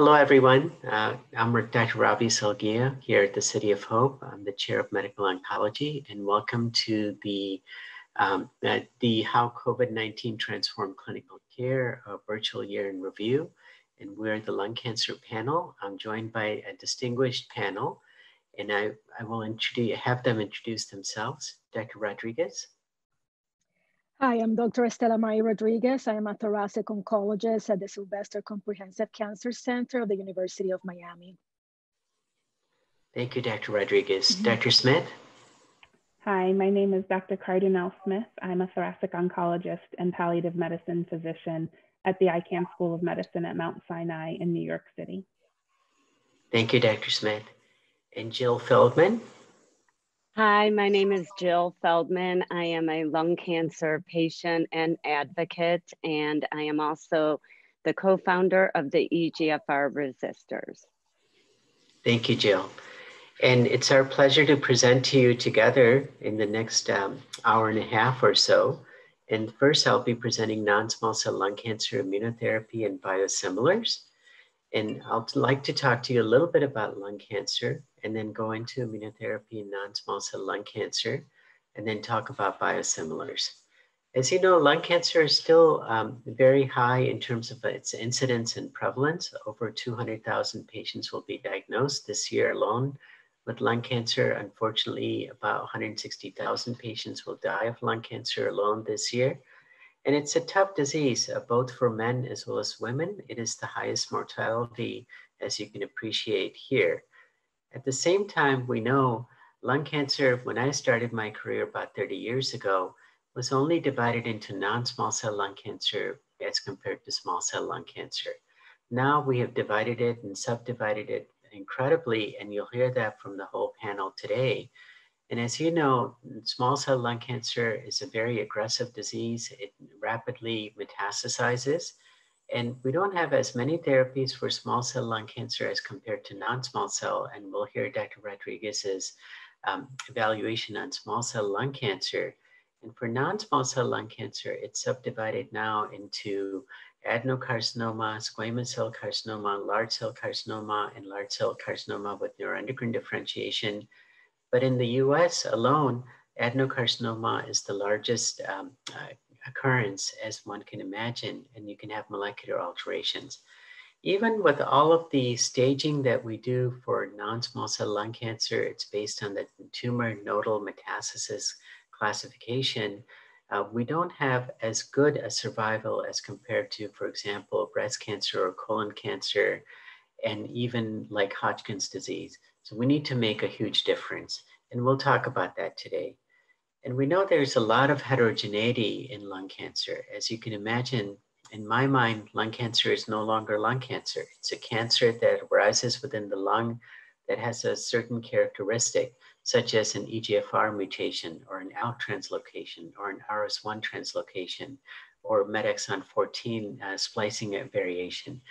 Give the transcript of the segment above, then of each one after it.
Hello, everyone. Uh, I'm Dr. Ravi Salgia here at the City of Hope. I'm the Chair of Medical Oncology, and welcome to the, um, uh, the How COVID-19 Transformed Clinical Care virtual year in review. And we're the lung cancer panel. I'm joined by a distinguished panel, and I, I will introduce, have them introduce themselves. Dr. Rodriguez. Hi, I'm Dr. Estelamari Rodriguez. I am a thoracic oncologist at the Sylvester Comprehensive Cancer Center of the University of Miami. Thank you, Dr. Rodriguez. Mm -hmm. Dr. Smith? Hi, my name is Dr. Cardinale Smith. I'm a thoracic oncologist and palliative medicine physician at the Icahn School of Medicine at Mount Sinai in New York City. Thank you, Dr. Smith. And Jill Feldman? Hi, my name is Jill Feldman. I am a lung cancer patient and advocate, and I am also the co-founder of the EGFR Resistors. Thank you, Jill. And it's our pleasure to present to you together in the next um, hour and a half or so. And first, I'll be presenting non-small cell lung cancer immunotherapy and biosimilars. And I'd like to talk to you a little bit about lung cancer and then go into immunotherapy and non-small cell lung cancer, and then talk about biosimilars. As you know, lung cancer is still um, very high in terms of its incidence and prevalence. Over 200,000 patients will be diagnosed this year alone with lung cancer. Unfortunately, about 160,000 patients will die of lung cancer alone this year. And it's a tough disease, uh, both for men as well as women. It is the highest mortality, as you can appreciate here. At the same time, we know lung cancer, when I started my career about 30 years ago, was only divided into non-small cell lung cancer as compared to small cell lung cancer. Now we have divided it and subdivided it incredibly, and you'll hear that from the whole panel today. And as you know, small cell lung cancer is a very aggressive disease. It rapidly metastasizes. And we don't have as many therapies for small cell lung cancer as compared to non-small cell. And we'll hear Dr. Rodriguez's um, evaluation on small cell lung cancer. And for non-small cell lung cancer, it's subdivided now into adenocarcinoma, squamous cell carcinoma, large cell carcinoma, and large cell carcinoma with neuroendocrine differentiation. But in the US alone, adenocarcinoma is the largest um, uh, occurrence as one can imagine, and you can have molecular alterations. Even with all of the staging that we do for non-small cell lung cancer, it's based on the tumor nodal metastasis classification. Uh, we don't have as good a survival as compared to, for example, breast cancer or colon cancer, and even like Hodgkin's disease. So we need to make a huge difference. And we'll talk about that today. And we know there's a lot of heterogeneity in lung cancer. As you can imagine, in my mind, lung cancer is no longer lung cancer. It's a cancer that arises within the lung that has a certain characteristic, such as an EGFR mutation or an ALK translocation or an ROS1 translocation or METexon 14 uh, splicing variation.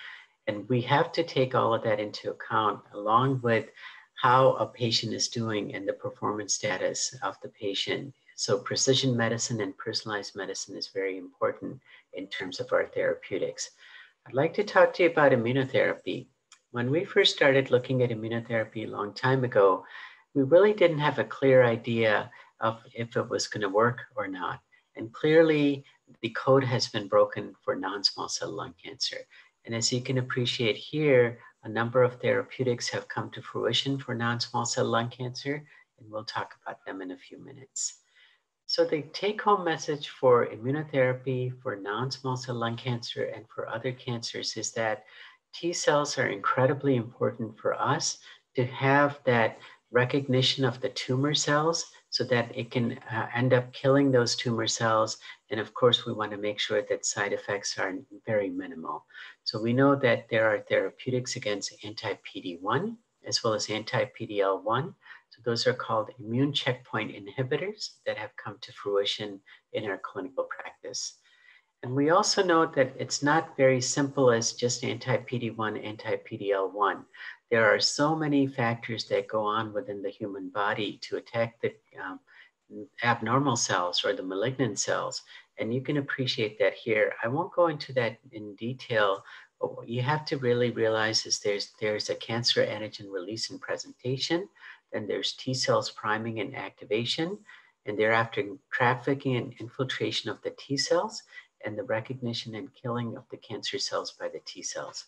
And we have to take all of that into account along with how a patient is doing and the performance status of the patient. So precision medicine and personalized medicine is very important in terms of our therapeutics. I'd like to talk to you about immunotherapy. When we first started looking at immunotherapy a long time ago, we really didn't have a clear idea of if it was going to work or not. And clearly, the code has been broken for non-small cell lung cancer. And as you can appreciate here, a number of therapeutics have come to fruition for non-small cell lung cancer, and we'll talk about them in a few minutes. So the take-home message for immunotherapy for non-small cell lung cancer and for other cancers is that T cells are incredibly important for us to have that recognition of the tumor cells so that it can uh, end up killing those tumor cells. And of course, we want to make sure that side effects are very minimal. So we know that there are therapeutics against anti-PD-1 as well as anti-PD-L1. So those are called immune checkpoint inhibitors that have come to fruition in our clinical practice. And we also know that it's not very simple as just anti-PD-1, anti-PD-L1 there are so many factors that go on within the human body to attack the um, abnormal cells or the malignant cells. And you can appreciate that here. I won't go into that in detail what you have to really realize is there's, there's a cancer antigen release and presentation, then there's T cells priming and activation, and thereafter trafficking and infiltration of the T cells, and the recognition and killing of the cancer cells by the T cells.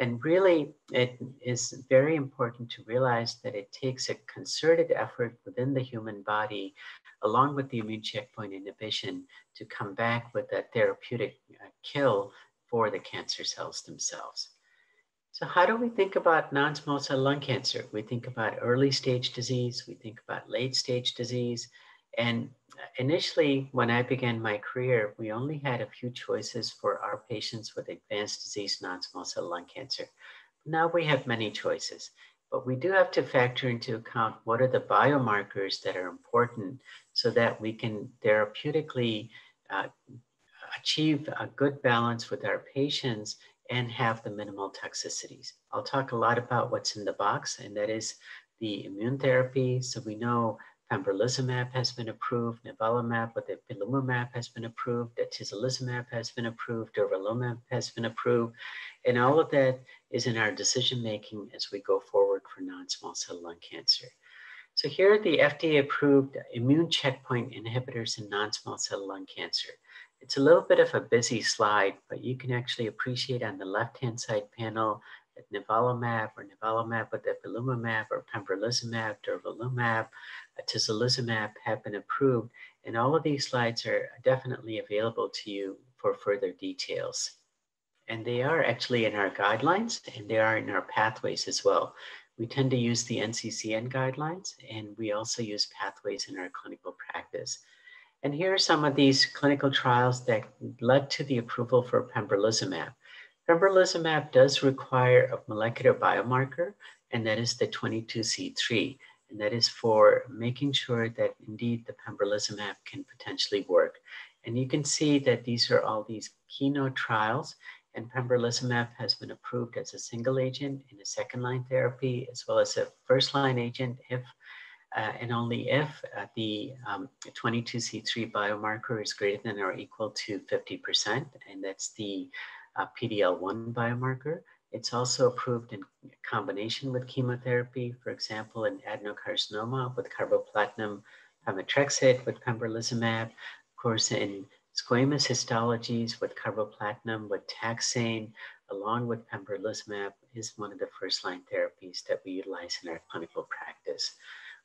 And really, it is very important to realize that it takes a concerted effort within the human body, along with the immune checkpoint inhibition, to come back with a therapeutic uh, kill for the cancer cells themselves. So, how do we think about non small cell lung cancer? We think about early stage disease, we think about late stage disease, and initially, when I began my career, we only had a few choices for our patients with advanced disease non-small cell lung cancer. Now we have many choices, but we do have to factor into account what are the biomarkers that are important so that we can therapeutically uh, achieve a good balance with our patients and have the minimal toxicities. I'll talk a lot about what's in the box, and that is the immune therapy. So we know Pembrolizumab has been approved, nivolumab with ipilimumab has been approved, atezolizumab has been approved, durvalumab has been approved, and all of that is in our decision making as we go forward for non-small cell lung cancer. So here are the FDA approved immune checkpoint inhibitors in non-small cell lung cancer. It's a little bit of a busy slide, but you can actually appreciate on the left-hand side panel that nivolumab or nivolumab with ipilimumab or pembrolizumab, durvalumab, atezolizumab have been approved, and all of these slides are definitely available to you for further details. And they are actually in our guidelines and they are in our pathways as well. We tend to use the NCCN guidelines and we also use pathways in our clinical practice. And here are some of these clinical trials that led to the approval for pembrolizumab. Pembrolizumab does require a molecular biomarker, and that is the 22C3 and that is for making sure that indeed the pembrolizumab can potentially work. And you can see that these are all these keynote trials, and pembrolizumab has been approved as a single agent in a second line therapy, as well as a first line agent if uh, and only if uh, the um, 22C3 biomarker is greater than or equal to 50%, and that's the uh, PD-L1 biomarker. It's also approved in combination with chemotherapy, for example, in adenocarcinoma with carboplatin pemetrexed with pembrolizumab, of course, in squamous histologies with carboplatin with taxane, along with pembrolizumab, is one of the first line therapies that we utilize in our clinical practice.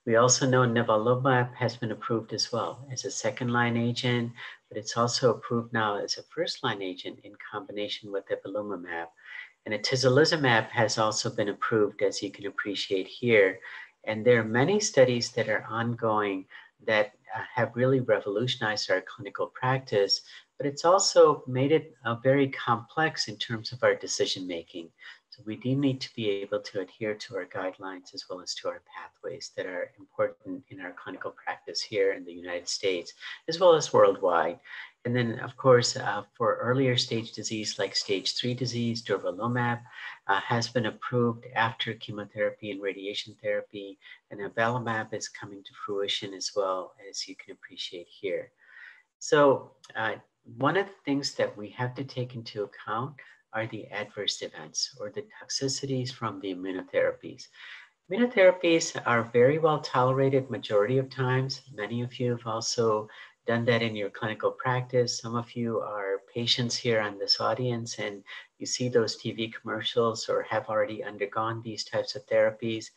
We also know nivolumab has been approved as well as a second line agent, but it's also approved now as a first line agent in combination with ipilimumab. And atezolizumab has also been approved, as you can appreciate here. And there are many studies that are ongoing that uh, have really revolutionized our clinical practice, but it's also made it uh, very complex in terms of our decision making. So we do need to be able to adhere to our guidelines as well as to our pathways that are important in our clinical practice here in the United States, as well as worldwide. And then, of course, uh, for earlier stage disease like stage three disease, durvalumab uh, has been approved after chemotherapy and radiation therapy, and avelumab is coming to fruition as well, as you can appreciate here. So uh, one of the things that we have to take into account are the adverse events or the toxicities from the immunotherapies. Immunotherapies are very well tolerated majority of times. Many of you have also done that in your clinical practice. Some of you are patients here on this audience and you see those TV commercials or have already undergone these types of therapies.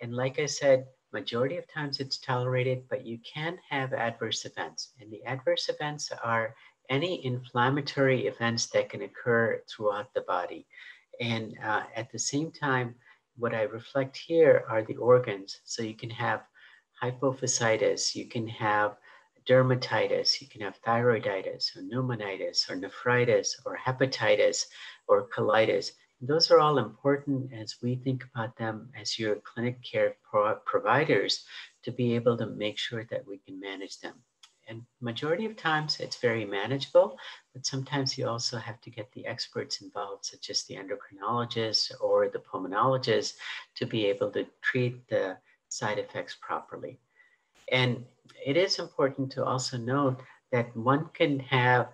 And like I said, majority of times it's tolerated, but you can have adverse events. And the adverse events are any inflammatory events that can occur throughout the body. And uh, at the same time, what I reflect here are the organs. So you can have hypophysitis, you can have dermatitis, you can have thyroiditis or pneumonitis or nephritis or hepatitis or colitis. Those are all important as we think about them as your clinic care pro providers to be able to make sure that we can manage them. And majority of times it's very manageable, but sometimes you also have to get the experts involved, such as the endocrinologist or the pulmonologist, to be able to treat the side effects properly. And it is important to also note that one can have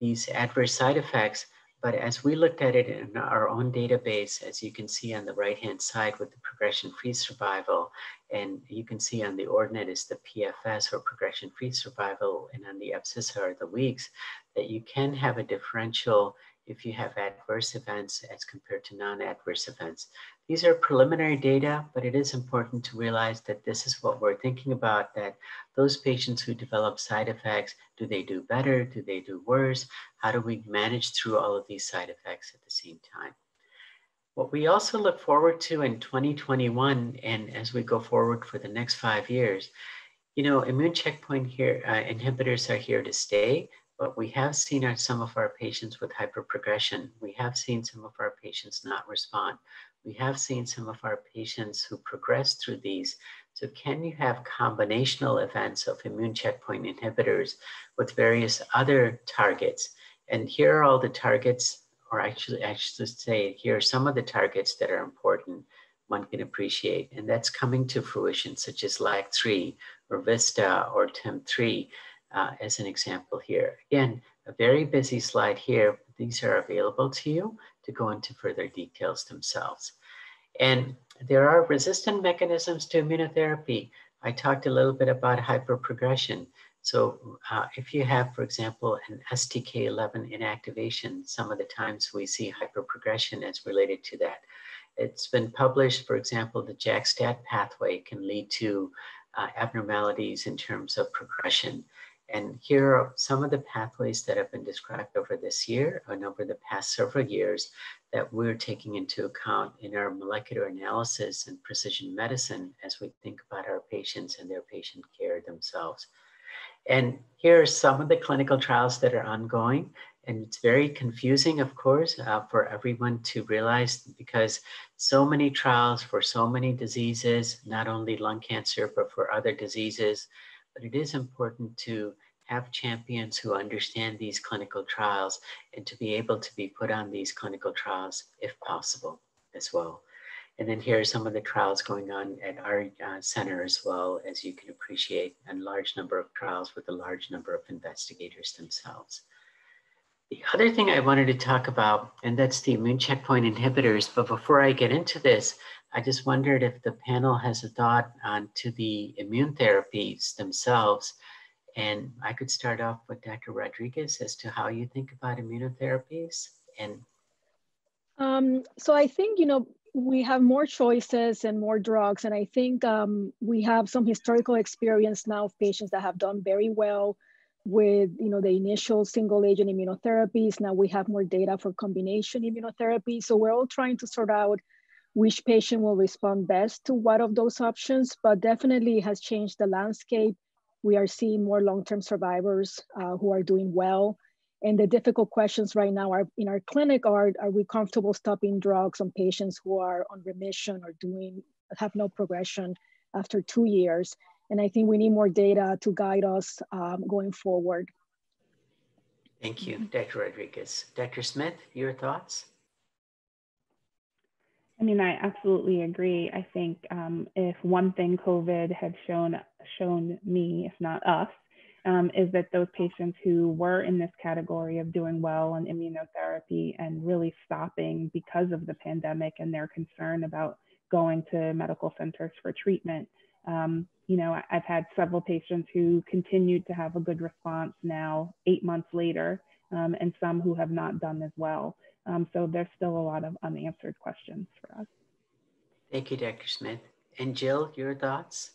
these adverse side effects, but as we looked at it in our own database, as you can see on the right-hand side with the progression-free survival, and you can see on the ordinate is the PFS or progression-free survival, and on the abscissa are the weeks, that you can have a differential if you have adverse events as compared to non-adverse events. These are preliminary data, but it is important to realize that this is what we're thinking about, that those patients who develop side effects, do they do better? Do they do worse? How do we manage through all of these side effects at the same time? What we also look forward to in 2021 and as we go forward for the next five years, you know, immune checkpoint here, uh, inhibitors are here to stay but we have seen our, some of our patients with hyperprogression. We have seen some of our patients not respond. We have seen some of our patients who progress through these. So can you have combinational events of immune checkpoint inhibitors with various other targets? And here are all the targets, or actually, actually say, here are some of the targets that are important one can appreciate. And that's coming to fruition, such as LAG3 or VISTA or TIM3 uh, as an example here. Again, a very busy slide here. These are available to you to go into further details themselves. And there are resistant mechanisms to immunotherapy. I talked a little bit about hyperprogression. So uh, if you have, for example, an STK11 inactivation, some of the times we see hyperprogression as related to that. It's been published, for example, the JAK-STAT pathway can lead to uh, abnormalities in terms of progression. And here are some of the pathways that have been described over this year and over the past several years that we're taking into account in our molecular analysis and precision medicine as we think about our patients and their patient care themselves. And here are some of the clinical trials that are ongoing. And it's very confusing, of course, uh, for everyone to realize because so many trials for so many diseases, not only lung cancer, but for other diseases, but it is important to have champions who understand these clinical trials and to be able to be put on these clinical trials if possible as well. And then here are some of the trials going on at our uh, center as well, as you can appreciate, a large number of trials with a large number of investigators themselves. The other thing I wanted to talk about, and that's the immune checkpoint inhibitors, but before I get into this, I just wondered if the panel has a thought on to the immune therapies themselves. And I could start off with Dr. Rodriguez as to how you think about immunotherapies and um, so I think, you know, we have more choices and more drugs. And I think um, we have some historical experience now of patients that have done very well with, you know, the initial single agent immunotherapies. Now we have more data for combination immunotherapy. So we're all trying to sort out which patient will respond best to what of those options, but definitely has changed the landscape. We are seeing more long-term survivors uh, who are doing well. And the difficult questions right now are in our clinic are, are we comfortable stopping drugs on patients who are on remission or doing, have no progression after two years? And I think we need more data to guide us um, going forward. Thank you, Dr. Rodriguez. Dr. Smith, your thoughts? I mean, I absolutely agree. I think um, if one thing COVID had shown shown me, if not us, um, is that those patients who were in this category of doing well on immunotherapy and really stopping because of the pandemic and their concern about going to medical centers for treatment. Um, you know, I've had several patients who continued to have a good response now, eight months later, um, and some who have not done as well. Um, so there's still a lot of unanswered questions for us. Thank you, Dr. Smith. And Jill, your thoughts?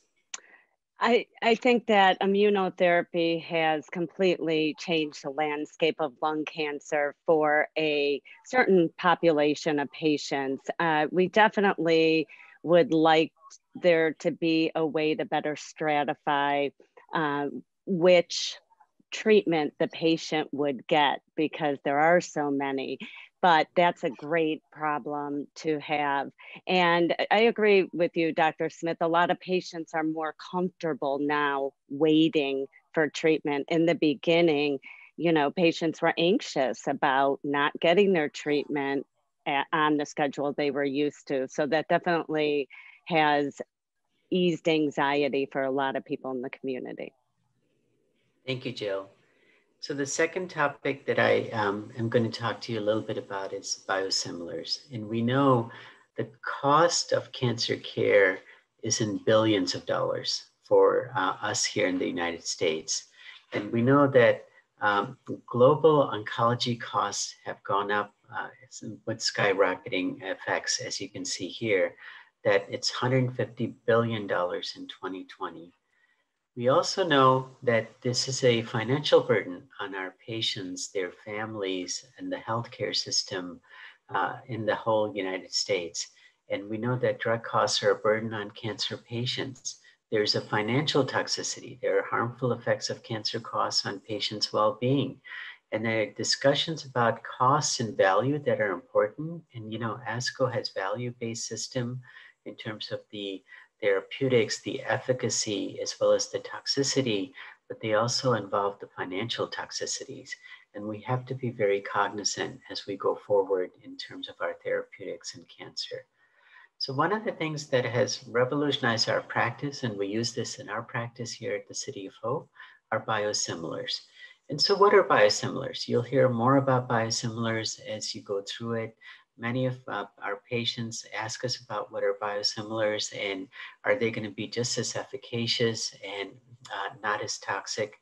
I, I think that immunotherapy has completely changed the landscape of lung cancer for a certain population of patients. Uh, we definitely would like there to be a way to better stratify uh, which treatment the patient would get because there are so many but that's a great problem to have. And I agree with you, Dr. Smith. A lot of patients are more comfortable now waiting for treatment. In the beginning, you know, patients were anxious about not getting their treatment at, on the schedule they were used to. So that definitely has eased anxiety for a lot of people in the community. Thank you, Jill. So the second topic that I um, am going to talk to you a little bit about is biosimilars. And we know the cost of cancer care is in billions of dollars for uh, us here in the United States. And we know that um, global oncology costs have gone up uh, with skyrocketing effects, as you can see here, that it's $150 billion in 2020. We also know that this is a financial burden on our patients, their families, and the healthcare system uh, in the whole United States. And we know that drug costs are a burden on cancer patients. There's a financial toxicity. There are harmful effects of cancer costs on patients' well-being. And there are discussions about costs and value that are important. And, you know, ASCO has value-based system in terms of the therapeutics, the efficacy, as well as the toxicity, but they also involve the financial toxicities. And we have to be very cognizant as we go forward in terms of our therapeutics in cancer. So one of the things that has revolutionized our practice, and we use this in our practice here at the City of Hope, are biosimilars. And so what are biosimilars? You'll hear more about biosimilars as you go through it. Many of uh, our patients ask us about what are biosimilars and are they gonna be just as efficacious and uh, not as toxic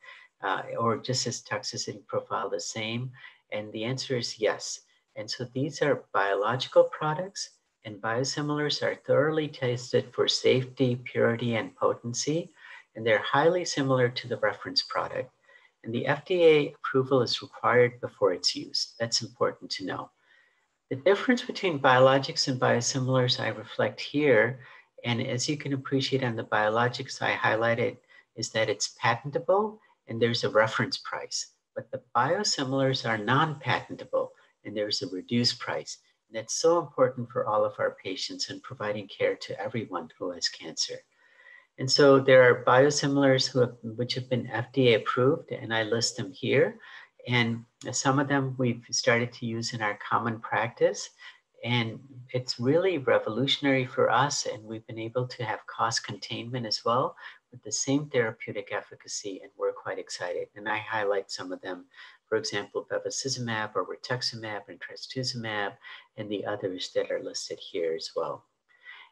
uh, or just as toxicity profile the same? And the answer is yes. And so these are biological products and biosimilars are thoroughly tested for safety, purity, and potency, and they're highly similar to the reference product. And the FDA approval is required before it's used. That's important to know. The difference between biologics and biosimilars I reflect here, and as you can appreciate on the biologics I highlighted, is that it's patentable and there's a reference price. But the biosimilars are non-patentable and there's a reduced price. And that's so important for all of our patients and providing care to everyone who has cancer. And so there are biosimilars who have, which have been FDA approved, and I list them here. And some of them we've started to use in our common practice. And it's really revolutionary for us. And we've been able to have cost containment as well with the same therapeutic efficacy. And we're quite excited. And I highlight some of them for example, bevacizumab or rituximab and trastuzumab, and the others that are listed here as well.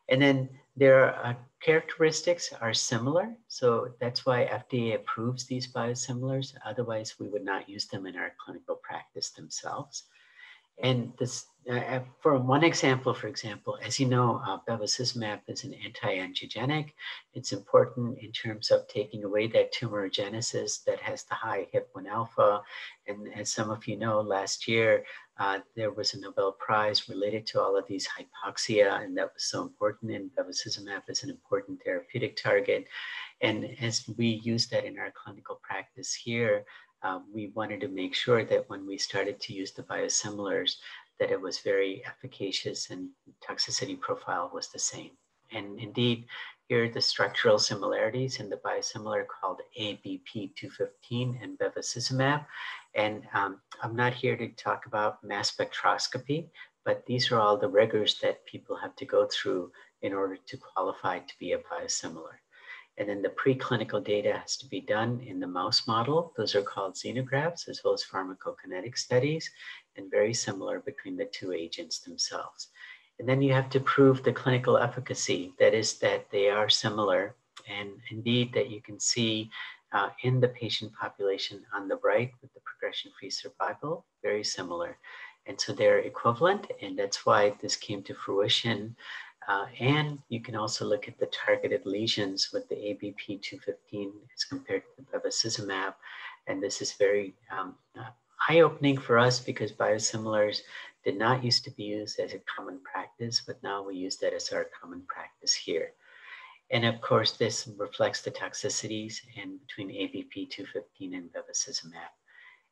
And then their uh, characteristics are similar. So that's why FDA approves these biosimilars. Otherwise, we would not use them in our clinical practice themselves. And this, uh, uh, for one example, for example, as you know, uh, bevacizumab is an anti-angiogenic. It's important in terms of taking away that tumorigenesis that has the high HIF-1 alpha. And as some of you know, last year, uh, there was a Nobel Prize related to all of these hypoxia, and that was so important. And bevacizumab is an important therapeutic target. And as we use that in our clinical practice here, uh, we wanted to make sure that when we started to use the biosimilars, that it was very efficacious and toxicity profile was the same. And indeed, here are the structural similarities in the biosimilar called ABP215 and bevacizumab. And um, I'm not here to talk about mass spectroscopy, but these are all the rigors that people have to go through in order to qualify to be a biosimilar. And then the preclinical data has to be done in the mouse model. Those are called xenografts as well as pharmacokinetic studies and very similar between the two agents themselves. And then you have to prove the clinical efficacy. That is that they are similar and indeed that you can see uh, in the patient population on the right with the progression-free survival, very similar. And so they're equivalent and that's why this came to fruition uh, and you can also look at the targeted lesions with the ABP 215 as compared to the bevacizumab. And this is very um, uh, eye-opening for us because biosimilars did not used to be used as a common practice, but now we use that as our common practice here. And of course, this reflects the toxicities in between ABP 215 and bevacizumab.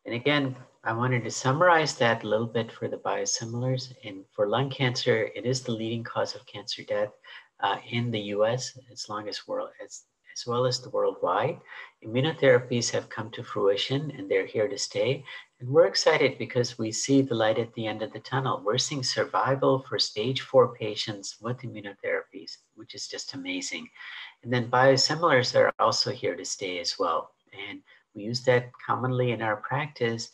And again, I wanted to summarize that a little bit for the biosimilars. And for lung cancer, it is the leading cause of cancer death uh, in the US, as long as world as, as well as the worldwide. Immunotherapies have come to fruition and they're here to stay. And we're excited because we see the light at the end of the tunnel. We're seeing survival for stage four patients with immunotherapies, which is just amazing. And then biosimilars are also here to stay as well. And we use that commonly in our practice.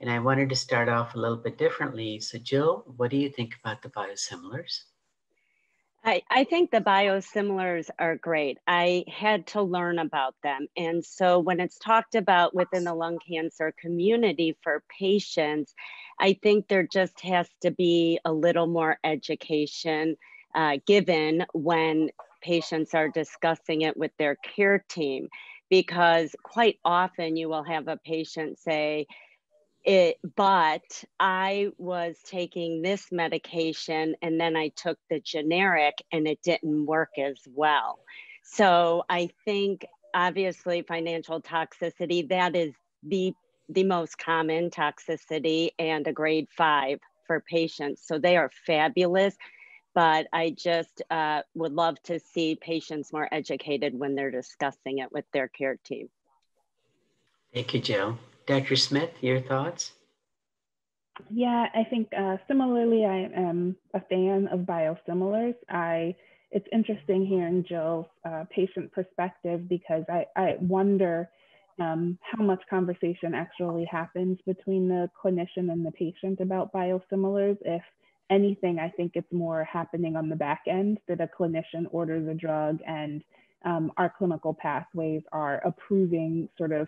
And I wanted to start off a little bit differently. So, Jill, what do you think about the biosimilars? I, I think the biosimilars are great. I had to learn about them. And so when it's talked about within the lung cancer community for patients, I think there just has to be a little more education uh, given when patients are discussing it with their care team. Because quite often you will have a patient say, it but i was taking this medication and then i took the generic and it didn't work as well. So i think obviously financial toxicity that is the the most common toxicity and a grade five for patients. So they are fabulous but i just uh, would love to see patients more educated when they're discussing it with their care team. Thank you jill Dr. Smith, your thoughts? Yeah, I think uh, similarly, I am a fan of biosimilars. I it's interesting hearing Jill's uh, patient perspective because I, I wonder um, how much conversation actually happens between the clinician and the patient about biosimilars. If anything, I think it's more happening on the back end that a clinician orders a drug and um, our clinical pathways are approving sort of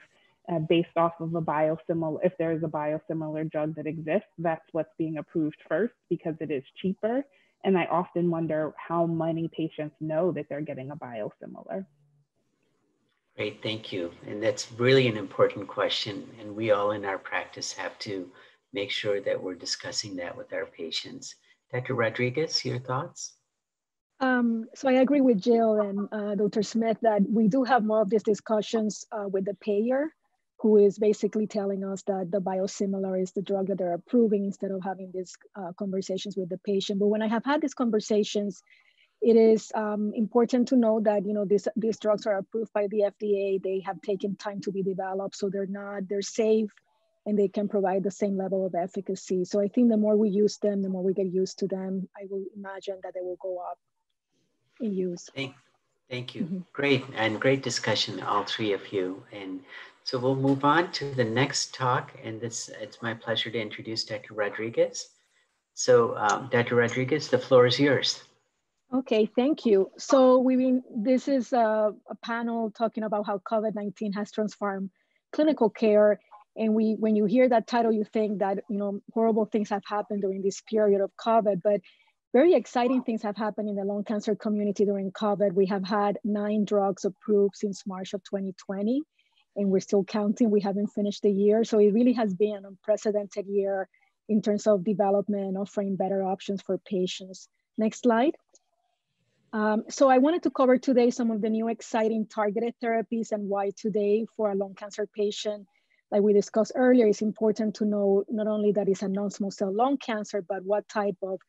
uh, based off of a biosimilar, if there is a biosimilar drug that exists, that's what's being approved first because it is cheaper. And I often wonder how many patients know that they're getting a biosimilar. Great, thank you. And that's really an important question. And we all in our practice have to make sure that we're discussing that with our patients. Dr. Rodriguez, your thoughts? Um, so I agree with Jill and uh, Dr. Smith that we do have more of these discussions uh, with the payer who is basically telling us that the biosimilar is the drug that they're approving instead of having these uh, conversations with the patient. But when I have had these conversations, it is um, important to know that you know these these drugs are approved by the FDA. They have taken time to be developed, so they're not they're safe, and they can provide the same level of efficacy. So I think the more we use them, the more we get used to them. I will imagine that they will go up in use. Thank, thank you. Mm -hmm. Great and great discussion, all three of you. And so we'll move on to the next talk, and this it's my pleasure to introduce Dr. Rodriguez. So um, Dr. Rodriguez, the floor is yours. Okay, thank you. So we mean this is a, a panel talking about how COVID-19 has transformed clinical care. And we, when you hear that title, you think that you know horrible things have happened during this period of COVID, but very exciting things have happened in the lung cancer community during COVID. We have had nine drugs approved since March of 2020 and we're still counting. We haven't finished the year. So it really has been an unprecedented year in terms of development, offering better options for patients. Next slide. Um, so I wanted to cover today some of the new exciting targeted therapies and why today for a lung cancer patient, like we discussed earlier, it's important to know not only that it's a non-small cell lung cancer, but what type of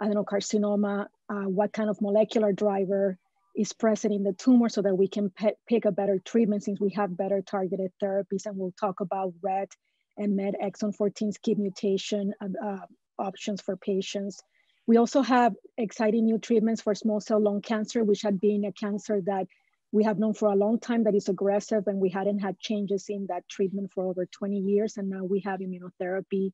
adenocarcinoma, uh, what kind of molecular driver is present in the tumor so that we can pick a better treatment since we have better targeted therapies. And we'll talk about RET and MET exon 14 skip mutation uh, options for patients. We also have exciting new treatments for small cell lung cancer, which had been a cancer that we have known for a long time that is aggressive and we hadn't had changes in that treatment for over 20 years. And now we have immunotherapy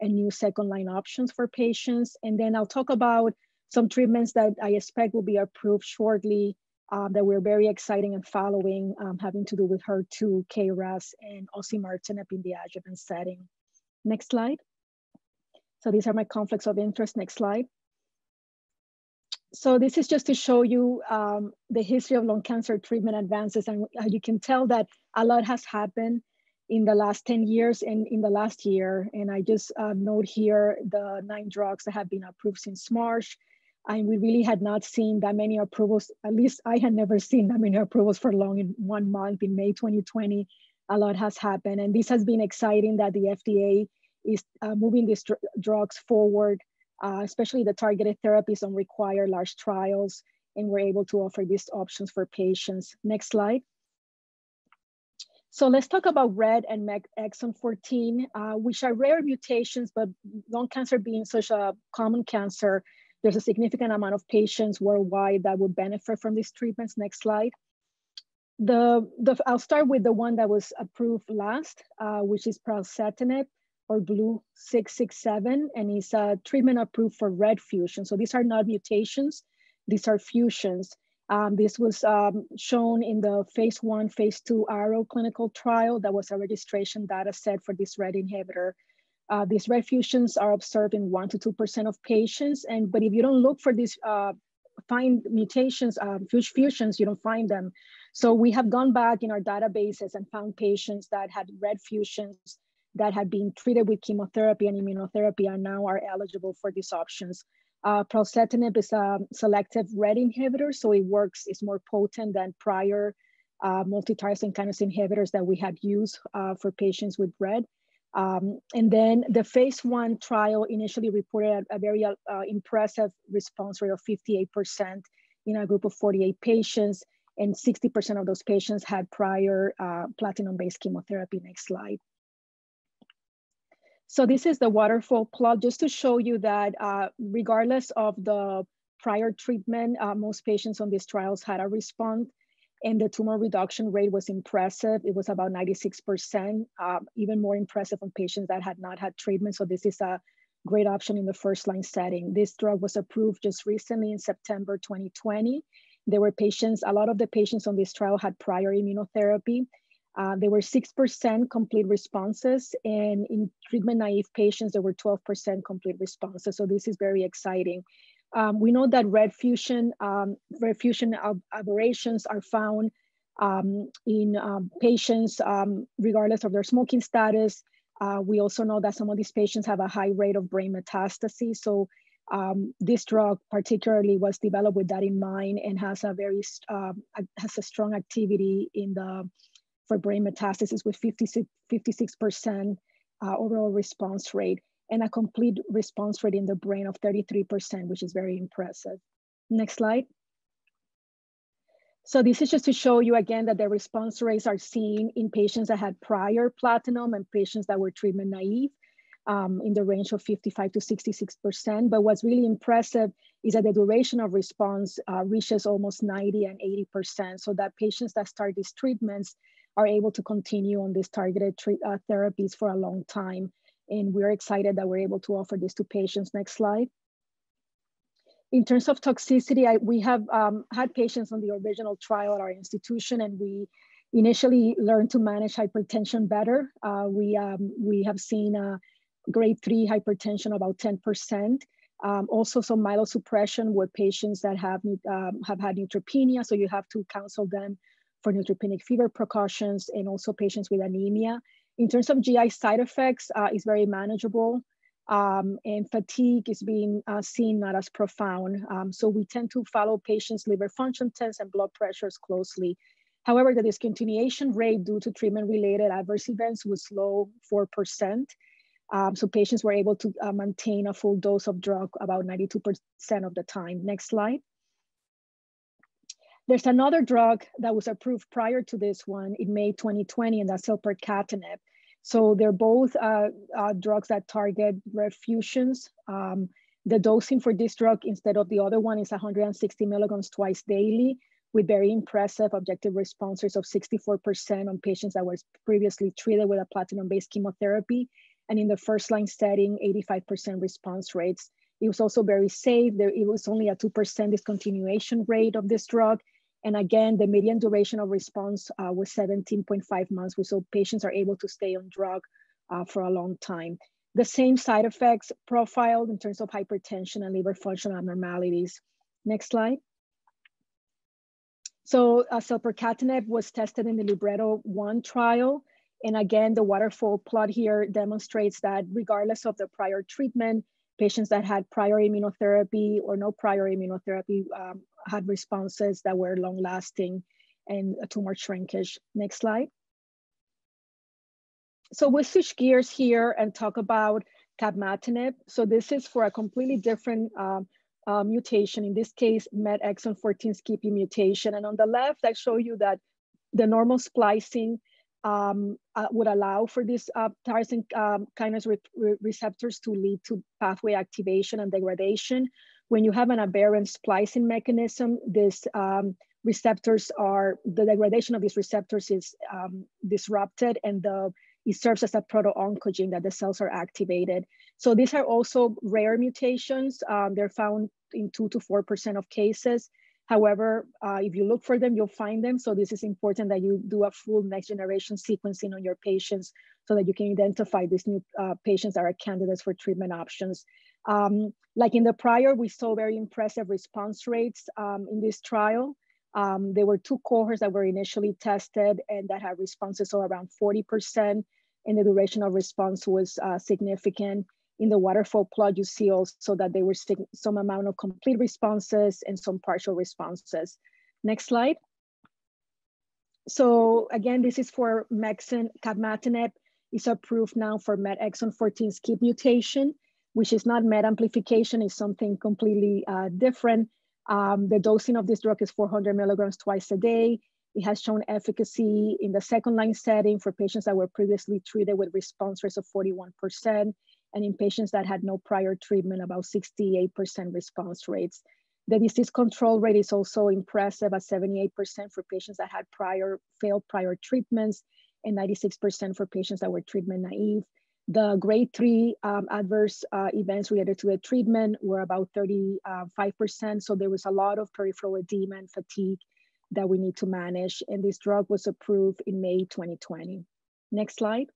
and new second line options for patients. And then I'll talk about some treatments that I expect will be approved shortly um, that we're very exciting and following, um, having to do with HER2, KRAS, and osimertinib in the adjuvant setting. Next slide. So these are my conflicts of interest. Next slide. So this is just to show you um, the history of lung cancer treatment advances. And you can tell that a lot has happened in the last 10 years and in the last year. And I just uh, note here the nine drugs that have been approved since March and we really had not seen that many approvals. At least I had never seen that many approvals for long in one month in May 2020. A lot has happened, and this has been exciting that the FDA is uh, moving these dr drugs forward, uh, especially the targeted therapies don't require large trials, and we're able to offer these options for patients. Next slide. So let's talk about RET and exon 14, uh, which are rare mutations, but lung cancer being such a common cancer, there's a significant amount of patients worldwide that would benefit from these treatments. Next slide. the, the, I'll start with the one that was approved last, uh, which is pralsetinib or blue 667, and it's a treatment approved for RET fusion. So these are not mutations, these are fusions. Um, this was um, shown in the phase one, phase two ARROW clinical trial that was a registration data set for this RET inhibitor. Uh, these RET fusions are observed in one to 2% of patients. And, but if you don't look for these, uh, find mutations, uh, fusions, you don't find them. So we have gone back in our databases and found patients that had RET fusions that had been treated with chemotherapy and immunotherapy and now are eligible for these options. Uh, is a selective RET inhibitor, so it works, it's more potent than prior uh, multi-tyrosine kinase inhibitors that we had used uh, for patients with RET. Um, and then the phase one trial initially reported a, a very uh, impressive response rate of 58% in a group of 48 patients, and 60% of those patients had prior uh, platinum-based chemotherapy. Next slide. So this is the waterfall plot just to show you that uh, regardless of the prior treatment, uh, most patients on these trials had a response and the tumor reduction rate was impressive. It was about 96%, uh, even more impressive on patients that had not had treatment. So this is a great option in the first line setting. This drug was approved just recently in September 2020. There were patients, a lot of the patients on this trial had prior immunotherapy uh, there were 6% complete responses, and in treatment naive patients, there were 12% complete responses. So this is very exciting. Um, we know that RET fusion, um, RET fusion aberrations are found um, in um, patients um, regardless of their smoking status. Uh, we also know that some of these patients have a high rate of brain metastases. So um, this drug particularly was developed with that in mind and has a very uh, has a strong activity in the for brain metastasis with 56, 56% uh, overall response rate and a complete response rate in the brain of 33%, which is very impressive. Next slide. So this is just to show you again that the response rates are seen in patients that had prior platinum and patients that were treatment naive um, in the range of 55 to 66%. But what's really impressive is that the duration of response uh, reaches almost 90 and 80%. So that patients that start these treatments are able to continue on these targeted uh, therapies for a long time. And we're excited that we're able to offer this to patients. Next slide. In terms of toxicity, I, we have um, had patients on the original trial at our institution and we initially learned to manage hypertension better. Uh, we, um, we have seen a grade three hypertension about 10%. Um, also some myelosuppression with patients that have, um, have had neutropenia, so you have to counsel them for neutropenic fever precautions and also patients with anemia. In terms of GI side effects, uh, it's very manageable. Um, and fatigue is being uh, seen not as profound. Um, so we tend to follow patients' liver function tests and blood pressures closely. However, the discontinuation rate due to treatment-related adverse events was low, 4%. Um, so patients were able to uh, maintain a full dose of drug about 92% of the time. Next slide. There's another drug that was approved prior to this one in May 2020, and that's selpercatinib. So they're both uh, uh, drugs that target RET fusions. Um, the dosing for this drug instead of the other one is 160 milligrams twice daily with very impressive objective responses of 64% on patients that were previously treated with a platinum-based chemotherapy. And in the first line setting, 85% response rates. It was also very safe. There, it was only a 2% discontinuation rate of this drug and again, the median duration of response uh, was 17.5 months, so patients are able to stay on drug uh, for a long time. The same side effects profile in terms of hypertension and liver function abnormalities. Next slide. So uh, selpercatinib was tested in the Libretto 1 trial. And again, the waterfall plot here demonstrates that regardless of the prior treatment, patients that had prior immunotherapy or no prior immunotherapy um, had responses that were long lasting and tumor shrinkage. Next slide. So we'll switch gears here and talk about capmatinib. So this is for a completely different um, uh, mutation, in this case, MET exon 14 skippy mutation. And on the left, I show you that the normal splicing um, uh, would allow for these uh, tyrosine um, kinase re re receptors to lead to pathway activation and degradation. When you have an aberrant splicing mechanism, these um, receptors are, the degradation of these receptors is um, disrupted and the, it serves as a proto-oncogene that the cells are activated. So these are also rare mutations. Um, they're found in two to 4% of cases. However, uh, if you look for them, you'll find them. So this is important that you do a full next generation sequencing on your patients so that you can identify these new uh, patients that are candidates for treatment options. Um, like in the prior, we saw very impressive response rates um, in this trial. Um, there were two cohorts that were initially tested and that had responses of around 40%, and the duration of response was uh, significant. In the waterfall plot, you see also that they were seeing some amount of complete responses and some partial responses. Next slide. So again, this is for MET exon, capmatinib is approved now for MET exon 14 skip mutation, which is not MET amplification, is something completely uh, different. Um, the dosing of this drug is 400 milligrams twice a day. It has shown efficacy in the second line setting for patients that were previously treated with response rates of 41%, and in patients that had no prior treatment, about 68% response rates. The disease control rate is also impressive at 78% for patients that had prior failed prior treatments and 96% for patients that were treatment naive. The grade three um, adverse uh, events related to the treatment were about 35%. So there was a lot of peripheral edema and fatigue that we need to manage. And this drug was approved in May 2020. Next slide.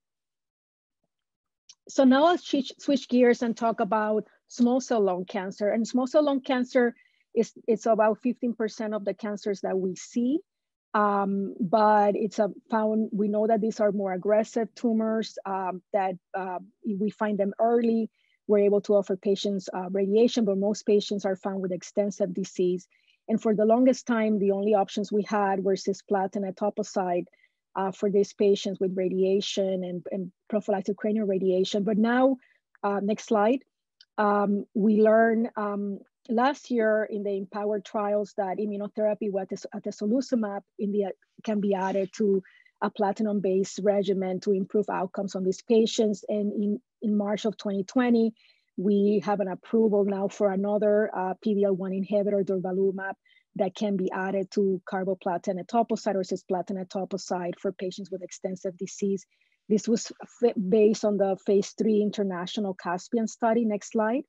So now I'll switch gears and talk about small cell lung cancer. And small cell lung cancer is it's about 15% of the cancers that we see. Um, but it's a found, we know that these are more aggressive tumors um, that uh, we find them early. We're able to offer patients uh, radiation, but most patients are found with extensive disease. And for the longest time, the only options we had were cisplatin etoposide uh, for these patients with radiation and, and prophylactic cranial radiation. But now, uh, next slide, um, we learn um, last year in the empowered trials that immunotherapy with atezolizumab in the, can be added to a platinum-based regimen to improve outcomes on these patients. And in, in March of 2020, we have an approval now for another uh, PD-L1 inhibitor, durvalumab, that can be added to carboplatin etoposide or cisplatin etoposide for patients with extensive disease. This was based on the phase three international Caspian study. Next slide.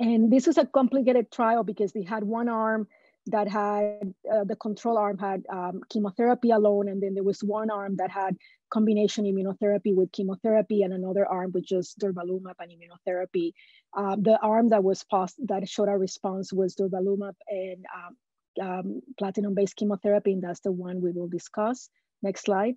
And this was a complicated trial because they had one arm that had uh, the control arm had um, chemotherapy alone, and then there was one arm that had combination immunotherapy with chemotherapy, and another arm with just durvalumab and immunotherapy. Uh, the arm that was pos- that showed a response was durvalumab and um, um, platinum-based chemotherapy, and that's the one we will discuss. Next slide.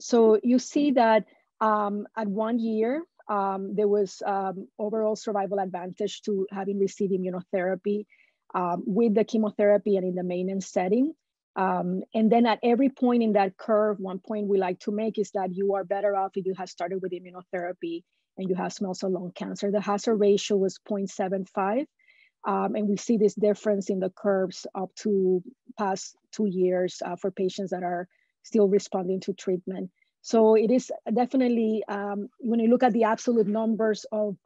So you see that um, at one year, um, there was um, overall survival advantage to having received immunotherapy um, with the chemotherapy and in the maintenance setting. Um, and then at every point in that curve, one point we like to make is that you are better off if you have started with immunotherapy and you have small cell lung cancer. The hazard ratio was 0.75. Um, and we see this difference in the curves up to past two years uh, for patients that are still responding to treatment. So it is definitely, um, when you look at the absolute numbers of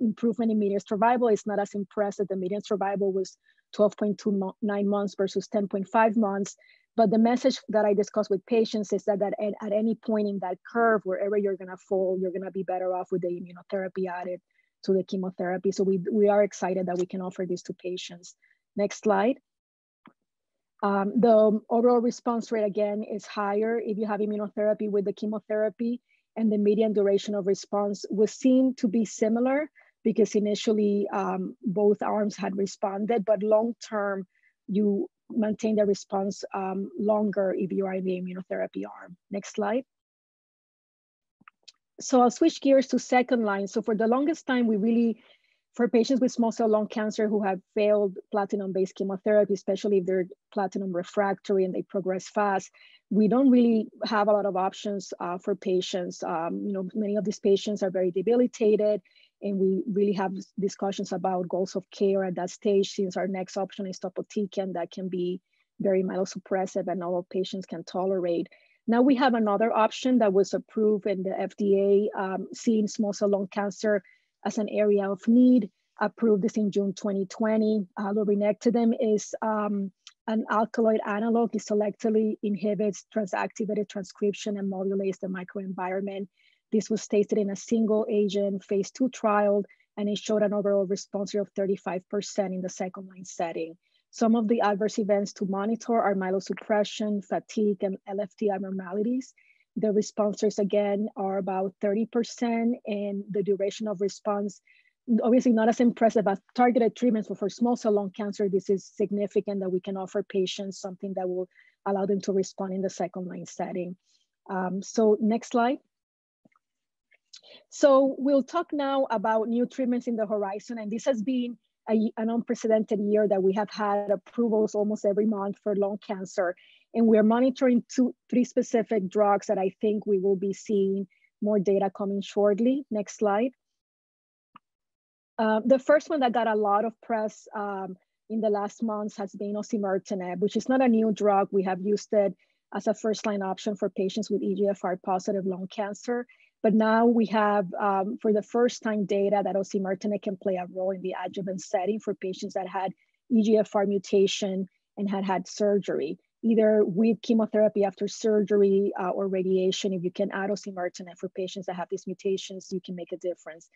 improvement in median survival, it's not as impressive. The median survival was 12.29 months versus 10.5 months. But the message that I discuss with patients is that, that at, at any point in that curve, wherever you're gonna fall, you're gonna be better off with the immunotherapy added to the chemotherapy. So we, we are excited that we can offer this to patients. Next slide. Um, the overall response rate again is higher if you have immunotherapy with the chemotherapy and the median duration of response was seen to be similar because initially um, both arms had responded, but long-term you maintain the response um, longer if you are in the immunotherapy arm. Next slide. So I'll switch gears to second line. So for the longest time, we really for patients with small cell lung cancer who have failed platinum-based chemotherapy, especially if they're platinum refractory and they progress fast, we don't really have a lot of options uh, for patients. Um, you know, many of these patients are very debilitated, and we really have discussions about goals of care at that stage, since our next option is topotecan that can be very myelosuppressive and not all patients can tolerate. Now we have another option that was approved in the FDA, um, seeing small cell lung cancer as an area of need. approved this in June 2020. Uh, lurbinectedin is um, an alkaloid analog. It selectively inhibits transactivated transcription and modulates the microenvironment. This was tested in a single agent phase two trial, and it showed an overall response rate of 35% in the second line setting. Some of the adverse events to monitor are myelosuppression, fatigue, and LFT abnormalities. The response rates again are about 30% and the duration of response obviously not as impressive as targeted treatments, but for small cell lung cancer, this is significant that we can offer patients something that will allow them to respond in the second line setting. Um, so next slide. So we'll talk now about new treatments in the horizon, and this has been a, an unprecedented year that we have had approvals almost every month for lung cancer. And we're monitoring two, three specific drugs that I think we will be seeing more data coming shortly. Next slide. Uh, the first one that got a lot of press um, in the last months has been osimertinib, which is not a new drug. We have used it as a first line option for patients with EGFR positive lung cancer. But now we have, um, for the first time, data that osimertinib can play a role in the adjuvant setting for patients that had EGFR mutation and had had surgery, either with chemotherapy after surgery uh, or radiation. If you can add osimertinib for patients that have these mutations, you can make a difference.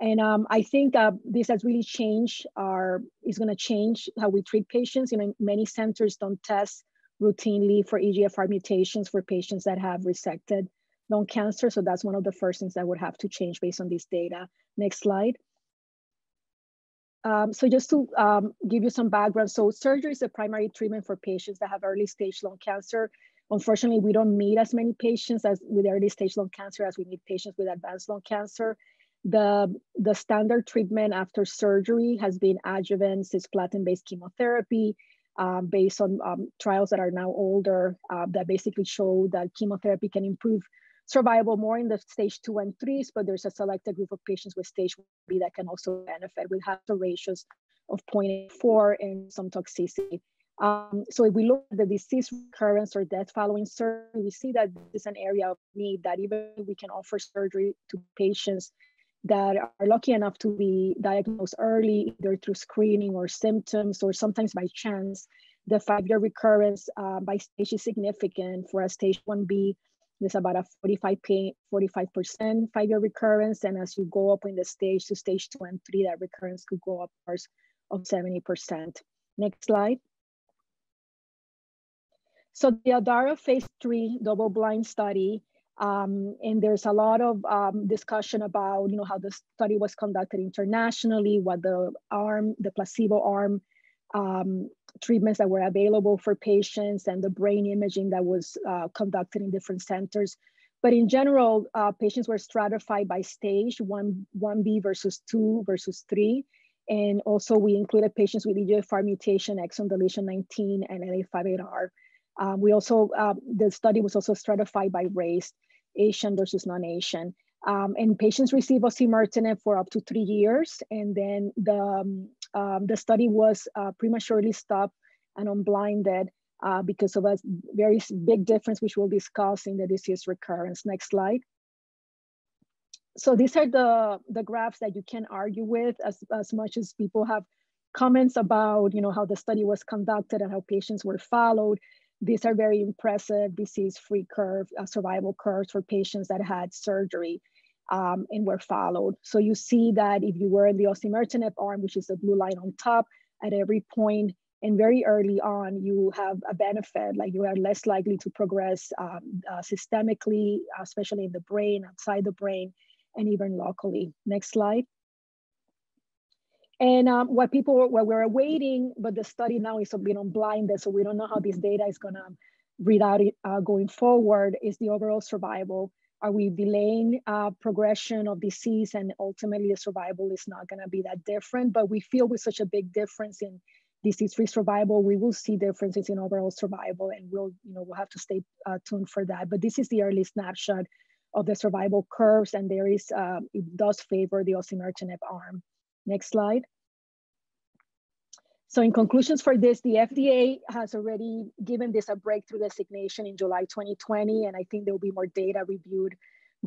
And um, I think uh, this has really changed our, is gonna change how we treat patients. You know, many centers don't test routinely for EGFR mutations for patients that have resected lung cancer. So that's one of the first things that would have to change based on this data. Next slide. Um, so just to um, give you some background, so surgery is a primary treatment for patients that have early stage lung cancer. Unfortunately, we don't meet as many patients as with early stage lung cancer as we meet patients with advanced lung cancer. The, the standard treatment after surgery has been adjuvant cisplatin-based chemotherapy um, based on um, trials that are now older uh, that basically show that chemotherapy can improve survival more in the stage two and threes, but there's a selected group of patients with stage B that can also benefit with hazard ratios of 0.4 and some toxicity. Um, so if we look at the disease recurrence or death following surgery, we see that this is an area of need that even we can offer surgery to patients that are lucky enough to be diagnosed early, either through screening or symptoms, or sometimes by chance, the five-year recurrence uh, by stage is significant. For a stage 1B, there's about a 45 45% five-year recurrence, and as you go up in the stage to stage two and three, that recurrence could go upwards of 70%. Next slide. So the ADAURA phase three double-blind study um, and there's a lot of um, discussion about, you know, how the study was conducted internationally, what the arm, the placebo arm um, treatments that were available for patients and the brain imaging that was uh, conducted in different centers. But in general, uh, patients were stratified by stage, one, 1B versus two versus three. And also we included patients with EGFR mutation, exon deletion 19 and L858R. Um, we also, uh, the study was also stratified by race, Asian versus non-Asian. Um, and patients receive osimertinib for up to three years. And then the, um, um, the study was uh, prematurely stopped and unblinded uh, because of a very big difference, which we'll discuss in the disease recurrence. Next slide. So these are the, the graphs that you can argue with as, as much as people have comments about you know, how the study was conducted and how patients were followed. These are very impressive disease-free curve, uh, survival curves for patients that had surgery um, and were followed. So you see that if you were in the osimertinib arm, which is the blue line on top, at every point and very early on, you have a benefit, like you are less likely to progress um, uh, systemically, especially in the brain, outside the brain, and even locally. Next slide. And um, what people, we're awaiting, but the study now is being unblinded, so we don't know how this data is gonna read out uh, going forward, is the overall survival. Are we delaying uh, progression of disease and ultimately the survival is not gonna be that different, but we feel with such a big difference in disease-free survival, we will see differences in overall survival and we'll, you know, we'll have to stay uh, tuned for that. But this is the early snapshot of the survival curves and there is, uh, it does favor the osimertinib arm. Next slide. So in conclusions for this, the FDA has already given this a breakthrough designation in July 2020, and I think there will be more data reviewed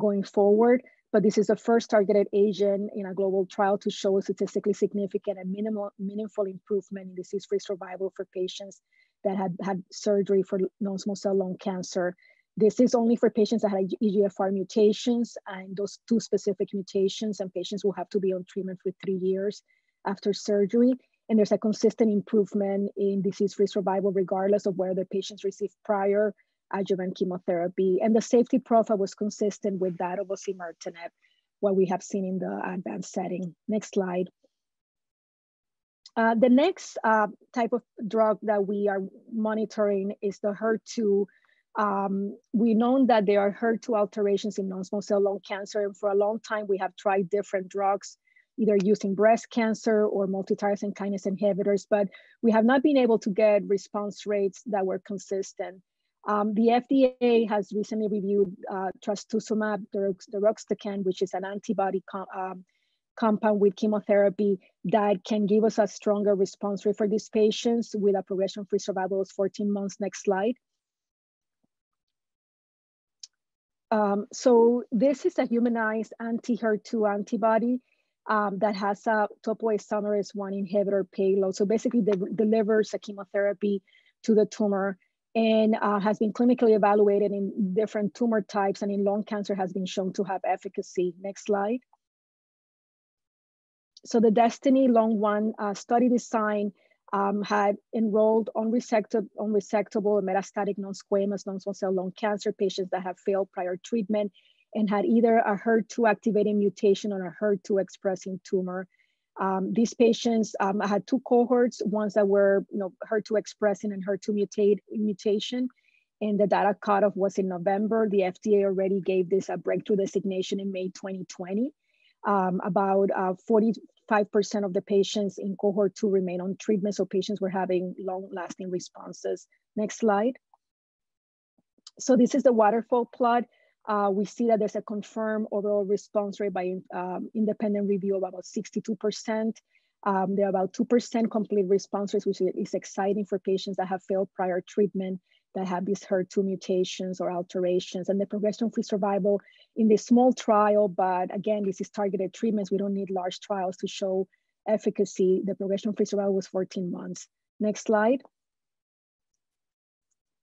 going forward. but this is the first targeted agent in a global trial to show a statistically significant and minimal, meaningful improvement in disease-free survival for patients that had had surgery for non-small cell lung cancer. This is only for patients that had EGFR mutations and those two specific mutations and patients will have to be on treatment for three years after surgery. And there's a consistent improvement in disease-free survival regardless of whether patients received prior adjuvant chemotherapy. And the safety profile was consistent with that of osimertinib, what we have seen in the advanced setting. Next slide. Uh, the next uh, type of drug that we are monitoring is the HER2. Um, we know that there are HER2 alterations in non-small cell lung cancer, and for a long time we have tried different drugs, either using breast cancer or multi-tyrosine kinase inhibitors, but we have not been able to get response rates that were consistent. Um, the FDA has recently reviewed uh, trastuzumab deruxtecan, which is an antibody um, compound with chemotherapy that can give us a stronger response rate for these patients with a progression-free survival of 14 months. Next slide. Um, so this is a humanized anti-HER2 antibody um, that has a topoisomerase 1 inhibitor payload. So basically delivers a chemotherapy to the tumor and uh, has been clinically evaluated in different tumor types and in lung cancer has been shown to have efficacy. Next slide. So the Destiny Lung 1 uh, study design um, had enrolled unresectable, unresectable metastatic non-squamous non-small cell lung cancer patients that have failed prior treatment and had either a HER2 activating mutation or a HER2 expressing tumor. Um, these patients um, had two cohorts, ones that were you know, HER2 expressing and HER2 mutate, mutation. And the data cutoff was in November. The FDA already gave this a breakthrough designation in May 2020. Um, about 45% uh, of the patients in cohort two remain on treatment. So patients were having long lasting responses. Next slide. So this is the waterfall plot uh, we see that there's a confirmed overall response rate by um, independent review of about 62%. Um, there are about 2% complete response rates, which is exciting for patients that have failed prior treatment that have these HER2 mutations or alterations. And the progression-free survival in this small trial, but again, this is targeted treatments. We don't need large trials to show efficacy. The progression-free survival was 14 months. Next slide.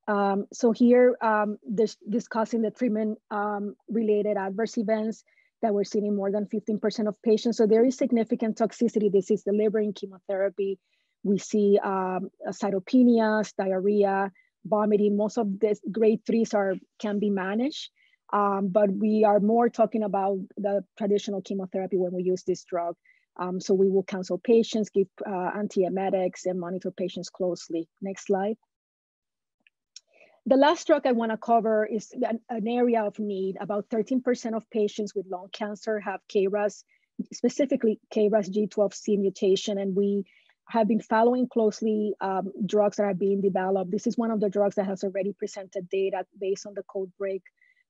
Um, so here, um, this discussing the treatment um, related adverse events that we're seeing in more than 15% of patients. So there is significant toxicity. This is delivering chemotherapy. We see um, cytopenias, diarrhea, vomiting. Most of these grade threes are can be managed, um, but we are more talking about the traditional chemotherapy when we use this drug. Um, so we will counsel patients, give uh, antiemetics, and monitor patients closely. Next slide. The last drug I want to cover is an, an, area of need. About 13% of patients with lung cancer have KRAS, specifically KRAS G12C mutation, and we have been following closely um, drugs that are being developed. This is one of the drugs that has already presented data based on the CodeBreaK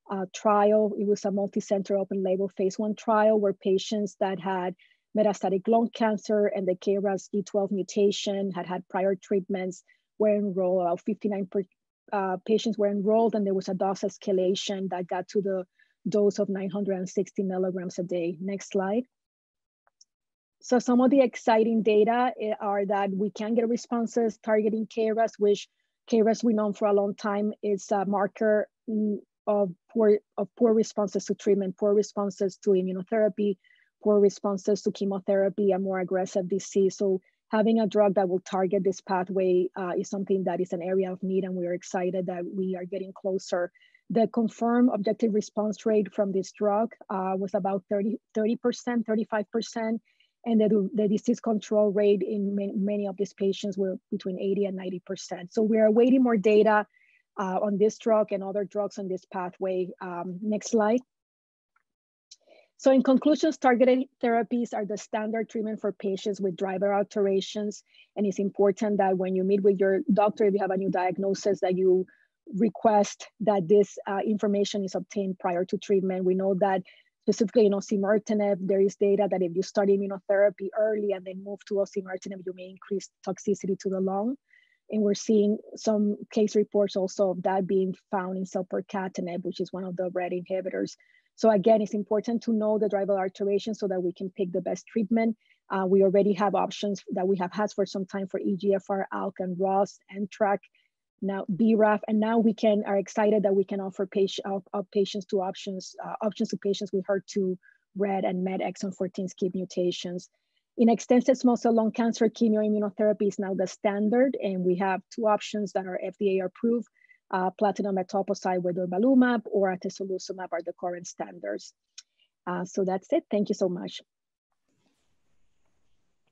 uh, trial. It was a multi-center open label phase one trial where patients that had metastatic lung cancer and the KRAS G12 mutation had had prior treatments were enrolled. About 59 uh, patients were enrolled and there was a dose escalation that got to the dose of 960 milligrams a day. Next slide. So some of the exciting data eh, are that we can get responses targeting KRAS, which KRAS we know for a long time is a marker mm, of poor, of poor responses to treatment, poor responses to immunotherapy, poor responses to chemotherapy, and more aggressive disease. So having a drug that will target this pathway uh, is something that is an area of need and we are excited that we are getting closer. The confirmed objective response rate from this drug uh, was about 30, 30%, 35%, and the, the disease control rate in many, many of these patients were between 80 and 90%. So we are awaiting more data uh, on this drug and other drugs on this pathway. Um, next slide. So in conclusions, targeted therapies are the standard treatment for patients with driver alterations. And it's important that when you meet with your doctor, if you have a new diagnosis, that you request that this uh, information is obtained prior to treatment. We know that specifically in osimertinib, there is data that if you start immunotherapy early and then move to osimertinib, you may increase toxicity to the lung. And we're seeing some case reports also of that being found in selpercatinib, which is one of the RET inhibitors. So again, it's important to know the driver alteration so that we can pick the best treatment. Uh, we already have options that we have had for some time for EGFR, ALK, and ROS, and NTRK, now BRAF, and now we can are excited that we can offer patient, patients to options uh, options to patients with HER2, RET, and MET exon 14 skip mutations. In extensive small cell lung cancer, chemoimmunotherapy is now the standard, and we have two options that are FDA approved. Uh, platinum etoposide with durvalumab or atezolizumab are the current standards. Uh, so that's it. Thank you so much.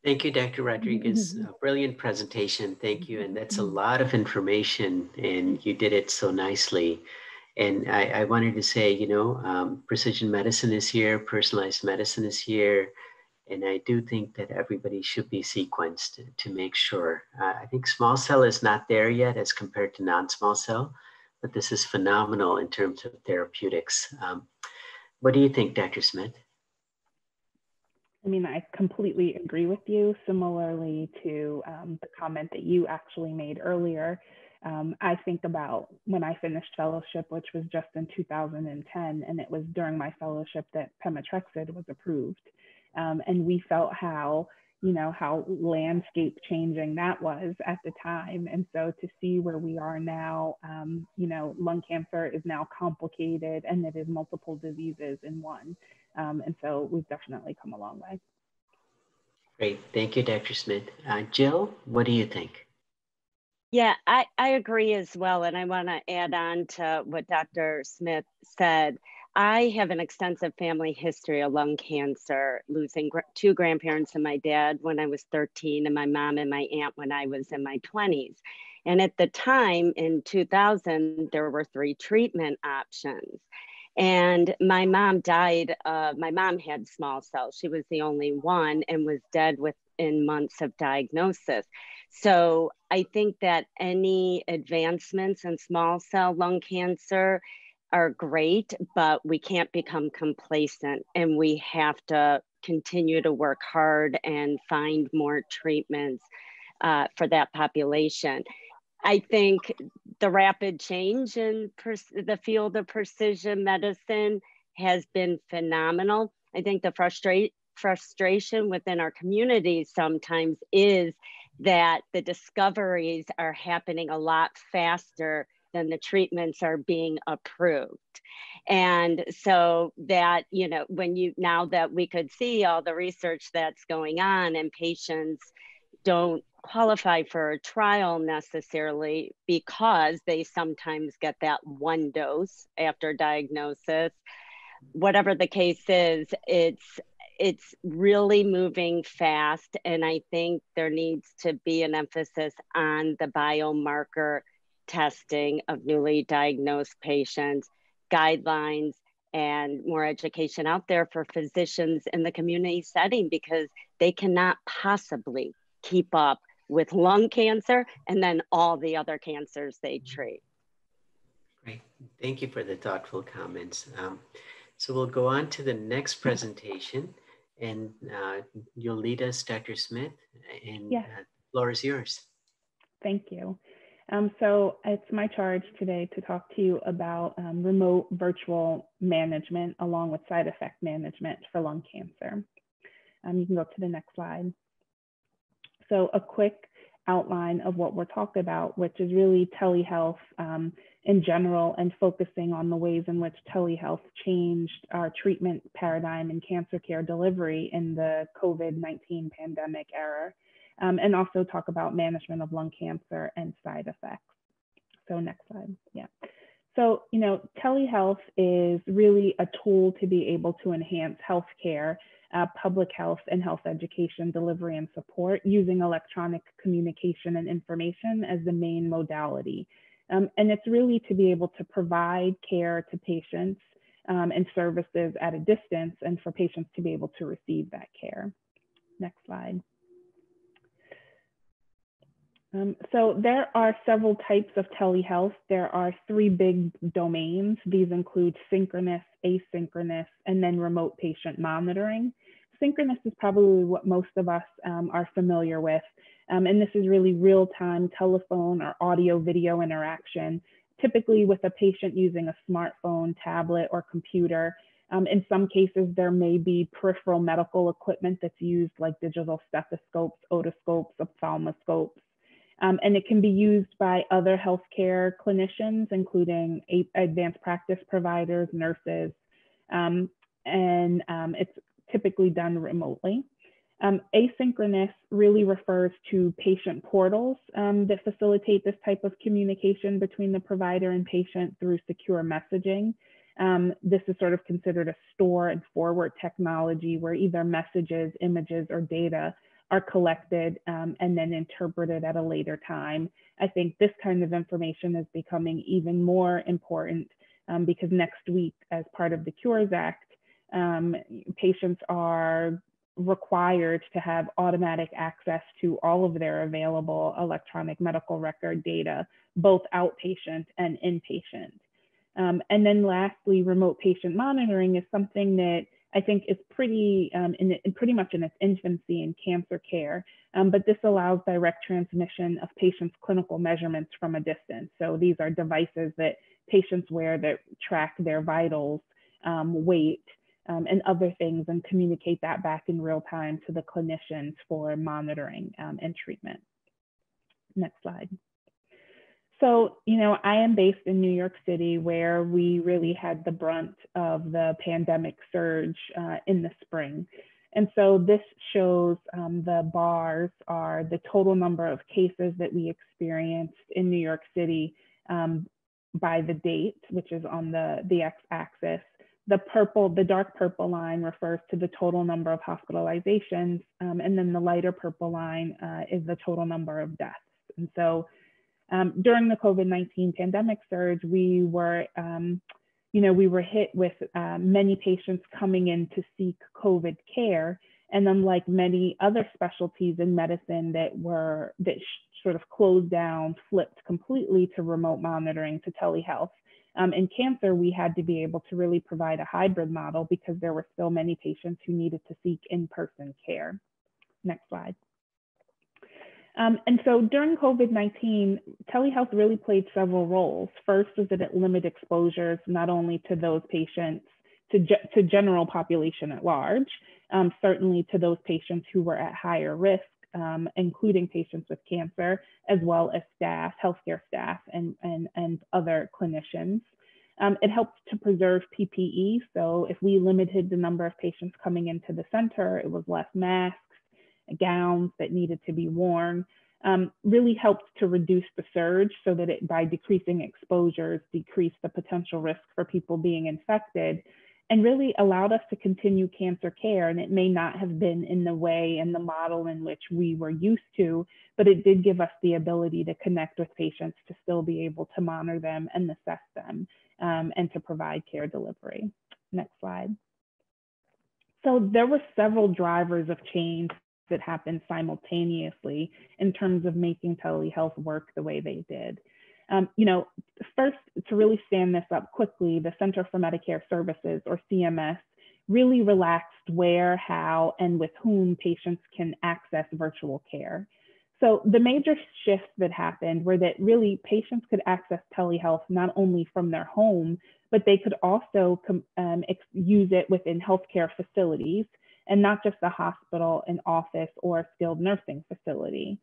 Thank you, Dr. Rodriguez. Mm-hmm. brilliant presentation. Thank you. And that's a mm-hmm. lot of information, and you did it so nicely. And I, I wanted to say, you know, um, precision medicine is here, personalized medicine is here. And I do think that everybody should be sequenced to make sure. Uh, I think small cell is not there yet as compared to non small cell, but this is phenomenal in terms of therapeutics. Um, what do you think, Dr. Smith? I mean, I completely agree with you. Similarly to um, the comment that you actually made earlier, um, I think about when I finished fellowship, which was just in 2010, and it was during my fellowship that pemetrexed was approved. Um, and we felt how, you know, how landscape changing that was at the time. And so to see where we are now, um, you know, lung cancer is now complicated and it is multiple diseases in one. Um, and so we've definitely come a long way. Great. Thank you, Dr. Smith. Uh, Jill, what do you think? Yeah, I, I agree as well. And I want to add on to what Dr. Smith said. I have an extensive family history of lung cancer, losing gr- two grandparents and my dad when I was 13, and my mom and my aunt when I was in my 20s. And at the time in 2000, there were three treatment options. And my mom died. Uh, my mom had small cells. She was the only one and was dead within months of diagnosis. So I think that any advancements in small cell lung cancer are great, but we can't become complacent and we have to continue to work hard and find more treatments uh, for that population. I think the rapid change in the field of precision medicine has been phenomenal. I think the frustrate frustration within our communities sometimes is that the discoveries are happening a lot faster than the treatments are being approved. And so that, you know, when you now that we could see all the research that's going on and patients don't qualify for a trial necessarily because they sometimes get that one dose after diagnosis whatever the case is it's it's really moving fast and i think there needs to be an emphasis on the biomarker testing of newly diagnosed patients guidelines and more education out there for physicians in the community setting because they cannot possibly keep up with lung cancer and then all the other cancers they mm-hmm. treat. Great. Thank you for the thoughtful comments. Um, so we'll go on to the next presentation and uh, you'll lead us, Dr. Smith, and yes. uh, the floor is yours. Thank you. Um, so it's my charge today to talk to you about um, remote virtual management along with side effect management for lung cancer. Um, you can go to the next slide. So a quick outline of what we're talking about, which is really telehealth um, in general and focusing on the ways in which telehealth changed our treatment paradigm in cancer care delivery in the COVID-19 pandemic era, um, and also talk about management of lung cancer and side effects. So next slide, yeah. So, you know, telehealth is really a tool to be able to enhance healthcare uh, public health and health education delivery and support using electronic communication and information as the main modality. Um, and it's really to be able to provide care to patients um, and services at a distance and for patients to be able to receive that care. Next slide. Um, so there are several types of telehealth. There are three big domains. These include synchronous, asynchronous, and then remote patient monitoring synchronous is probably what most of us um, are familiar with. Um, and this is really real-time telephone or audio video interaction, typically with a patient using a smartphone, tablet, or computer, Um, in some cases, there may be peripheral medical equipment that's used like digital stethoscopes, otoscopes, ophthalmoscopes. Um, and it can be used by other healthcare clinicians, including advanced practice providers, nurses, um, and um, it's typically done remotely. Um, asynchronous really refers to patient portals um, that facilitate this type of communication between the provider and patient through secure messaging. Um, this is sort of considered a store and forward technology where either messages, images, or data are collected um, and then interpreted at a later time. I think this kind of information is becoming even more important um, because next week, as part of the Cures Act, um, patients are required to have automatic access to all of their available electronic medical record data, both outpatient and inpatient. Um, and then lastly, remote patient monitoring is something that I think is pretty, um, in, in, pretty much in its infancy in cancer care, um, but this allows direct transmission of patients' clinical measurements from a distance. So these are devices that patients wear that track their vitals, um, weight, um, and other things and communicate that back in real time to the clinicians for monitoring um, and treatment. Next slide. So, you know, I am based in New York City where we really had the brunt of the pandemic surge uh, in the spring. And so this shows um, the bars are the total number of cases that we experienced in New York City um, by the date, which is on the, the x-axis. The purple, the dark purple line refers to the total number of hospitalizations, um, and then the lighter purple line uh, is the total number of deaths. And so um, during the COVID-19 pandemic surge, we were, um, you know, we were hit with uh, many patients coming in to seek COVID care. And unlike many other specialties in medicine that were, that sort of closed down, flipped completely to remote monitoring, to telehealth, um, in cancer, we had to be able to really provide a hybrid model because there were still many patients who needed to seek in-person care. Next slide. Um, and so during COVID-19, telehealth really played several roles. First was that it limited exposures not only to those patients, to, ge to general population at large, um, certainly to those patients who were at higher risk, um, including patients with cancer, as well as staff, healthcare staff, and, and, and other clinicians. Um, it helped to preserve PPE. So if we limited the number of patients coming into the center, it was less masks, gowns that needed to be worn, um, really helped to reduce the surge so that it, by decreasing exposures, decreased the potential risk for people being infected and really allowed us to continue cancer care. And it may not have been in the way and the model in which we were used to, but it did give us the ability to connect with patients to still be able to monitor them and assess them um, and to provide care delivery. Next slide. So there were several drivers of change that happened simultaneously in terms of making telehealth work the way they did. Um, you know, first to really stand this up quickly, the Center for Medicare Services or CMS really relaxed where, how, and with whom patients can access virtual care. So the major shifts that happened were that really patients could access telehealth not only from their home, but they could also um, use it within healthcare facilities and not just a hospital, an office, or a skilled nursing facility.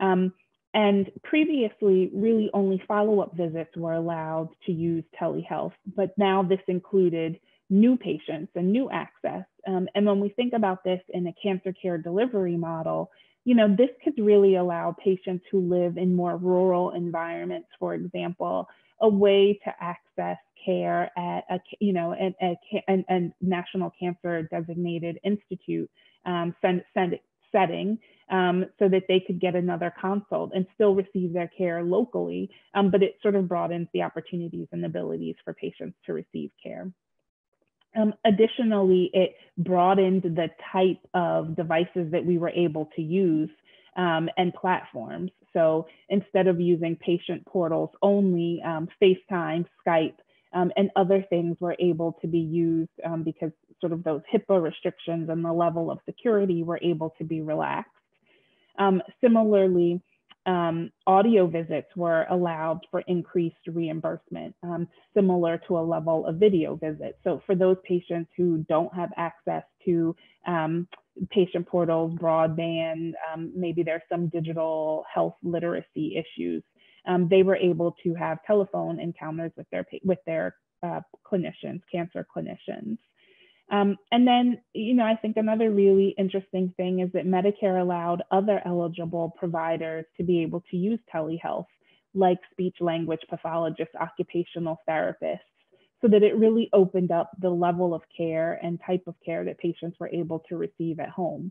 Um, and previously, really only follow up visits were allowed to use telehealth, but now this included new patients and new access. Um, and when we think about this in a cancer care delivery model, you know, this could really allow patients who live in more rural environments, for example, a way to access care at a, you know, a, a, a national cancer designated institute um, send, send, setting um, so that they could get another consult and still receive their care locally. Um, but it sort of broadens the opportunities and abilities for patients to receive care. Um, additionally, it broadened the type of devices that we were able to use um, and platforms. So instead of using patient portals only, um, FaceTime, Skype, um, and other things were able to be used um, because sort of those HIPAA restrictions and the level of security were able to be relaxed. Um, similarly, um, audio visits were allowed for increased reimbursement, um, similar to a level of video visits. So for those patients who don't have access to um, patient portals, broadband, um, maybe there's some digital health literacy issues, um, they were able to have telephone encounters with their, with their uh, clinicians, cancer clinicians. Um, and then, you know, I think another really interesting thing is that Medicare allowed other eligible providers to be able to use telehealth, like speech language pathologists, occupational therapists, so that it really opened up the level of care and type of care that patients were able to receive at home.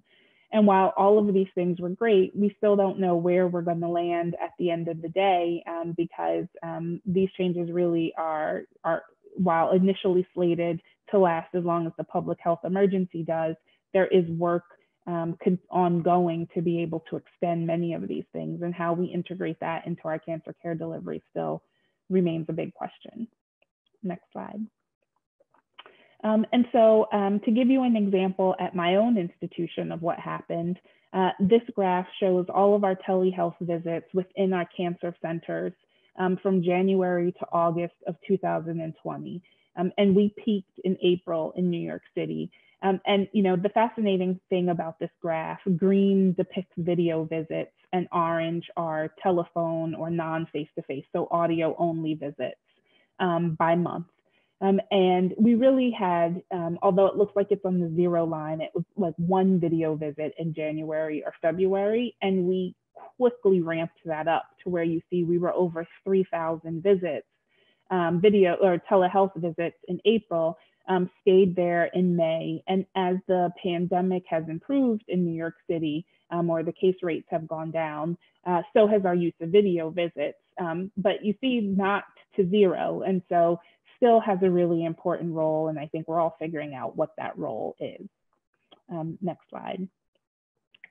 And while all of these things were great, we still don't know where we're going to land at the end of the day um, because um, these changes really are, are, while initially slated to last as long as the public health emergency does, there is work um, ongoing to be able to extend many of these things and how we integrate that into our cancer care delivery still remains a big question. Next slide. Um, and so um, to give you an example at my own institution of what happened, uh, this graph shows all of our telehealth visits within our cancer centers um, from January to August of 2020. Um, and we peaked in April in New York City. Um, and you know the fascinating thing about this graph, green depicts video visits and orange are telephone or non-face-to-face, so audio only visits um, by month. Um, and we really had, um, although it looks like it's on the zero line, it was like one video visit in January or February, and we quickly ramped that up to where you see we were over 3,000 visits um, video or telehealth visits in April, um, stayed there in May. And as the pandemic has improved in New York City, um, or the case rates have gone down, uh, so has our use of video visits. Um, but you see, not to zero. And so still has a really important role. And I think we're all figuring out what that role is. Um, next slide.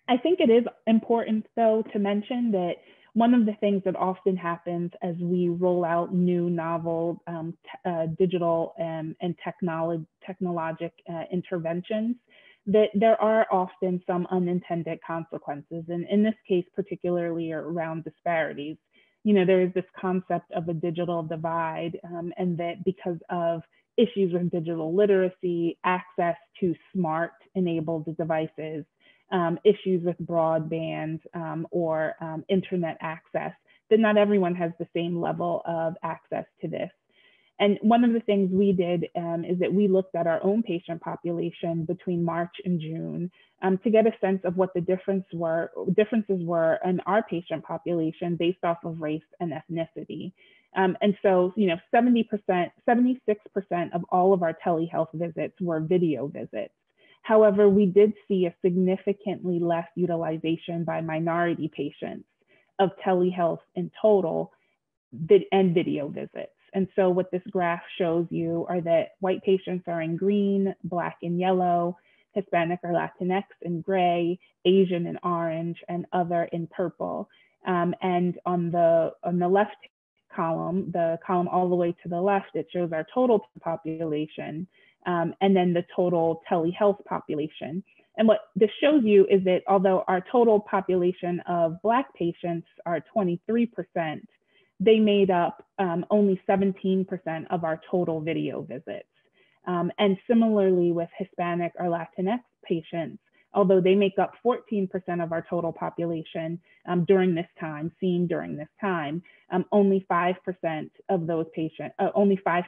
I think it is important, though, to mention that one of the things that often happens as we roll out new novel um, uh, digital um, and technology technologic uh, interventions that there are often some unintended consequences and in this case particularly around disparities. You know there is this concept of a digital divide um, and that because of issues with digital literacy access to smart enabled devices um, issues with broadband um, or um, internet access, that not everyone has the same level of access to this. And one of the things we did um, is that we looked at our own patient population between March and June um, to get a sense of what the difference were, differences were in our patient population based off of race and ethnicity. Um, and so, you know, 70%, 76% of all of our telehealth visits were video visits. However, we did see a significantly less utilization by minority patients of telehealth in total and video visits. And so what this graph shows you are that white patients are in green, black and yellow, Hispanic or Latinx in gray, Asian in orange, and other in purple. Um, and on the, on the left column, the column all the way to the left, it shows our total population um, and then the total telehealth population. And what this shows you is that although our total population of Black patients are 23%, they made up um, only 17% of our total video visits. Um, and similarly with Hispanic or Latinx patients, although they make up 14% of our total population um, during this time, seen during this time, um, only 5% of those patients, uh, only 5%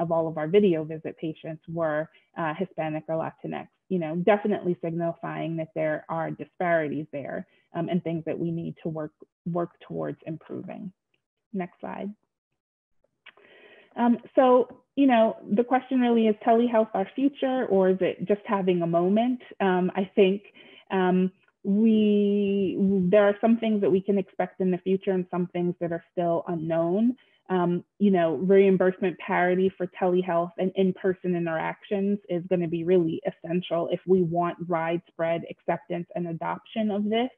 of all of our video visit patients were uh, Hispanic or Latinx, you know, definitely signifying that there are disparities there um, and things that we need to work, work towards improving. Next slide. Um, so, you know, the question really is telehealth our future or is it just having a moment? Um, I think um, we there are some things that we can expect in the future and some things that are still unknown. Um, you know, reimbursement parity for telehealth and in-person interactions is going to be really essential if we want widespread acceptance and adoption of this.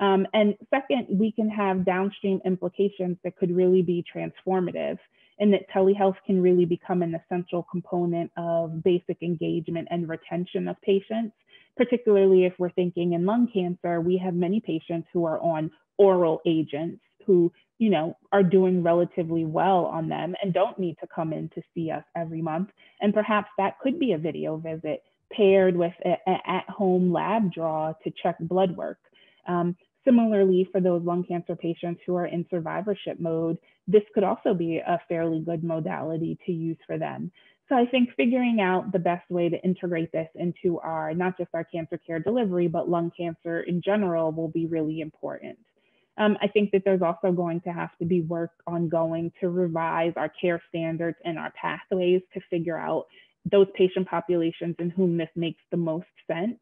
Um, and second, we can have downstream implications that could really be transformative and that telehealth can really become an essential component of basic engagement and retention of patients, particularly if we're thinking in lung cancer, we have many patients who are on oral agents who you know are doing relatively well on them and don't need to come in to see us every month. And perhaps that could be a video visit paired with an at-home lab draw to check blood work. Um, similarly for those lung cancer patients who are in survivorship mode this could also be a fairly good modality to use for them so I think figuring out the best way to integrate this into our, not just our cancer care delivery, but lung cancer in general will be really important. Um, I think that there's also going to have to be work ongoing to revise our care standards and our pathways to figure out those patient populations in whom this makes the most sense.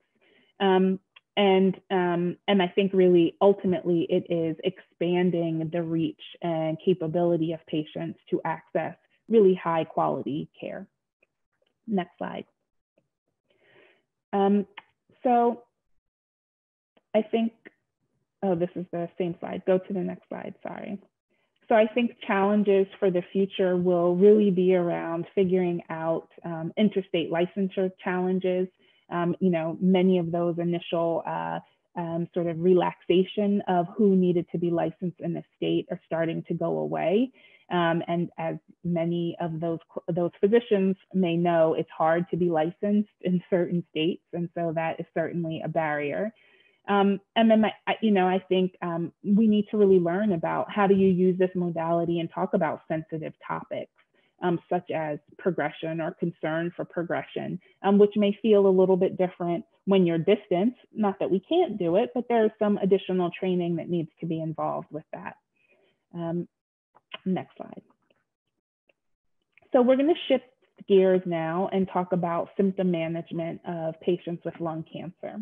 Um, and um, and I think really ultimately it is expanding the reach and capability of patients to access really high quality care. Next slide. Um, so I think, oh, this is the same slide. Go to the next slide, sorry. So I think challenges for the future will really be around figuring out um, interstate licensure challenges. Um, you know, many of those initial uh, um, sort of relaxation of who needed to be licensed in the state are starting to go away. Um, and as many of those, those physicians may know, it's hard to be licensed in certain states. And so that is certainly a barrier. Um, and then, my, you know, I think um, we need to really learn about how do you use this modality and talk about sensitive topics, um, such as progression or concern for progression, um, which may feel a little bit different when you're distant. Not that we can't do it, but there's some additional training that needs to be involved with that. Um, Next slide. So we're going to shift gears now and talk about symptom management of patients with lung cancer.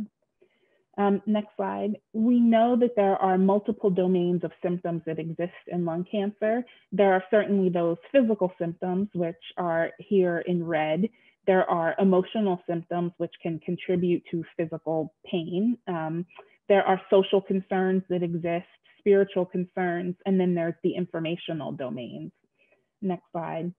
Um, next slide. We know that there are multiple domains of symptoms that exist in lung cancer. There are certainly those physical symptoms, which are here in red. There are emotional symptoms, which can contribute to physical pain. Um, there are social concerns that exist spiritual concerns, and then there's the informational domains. Next slide.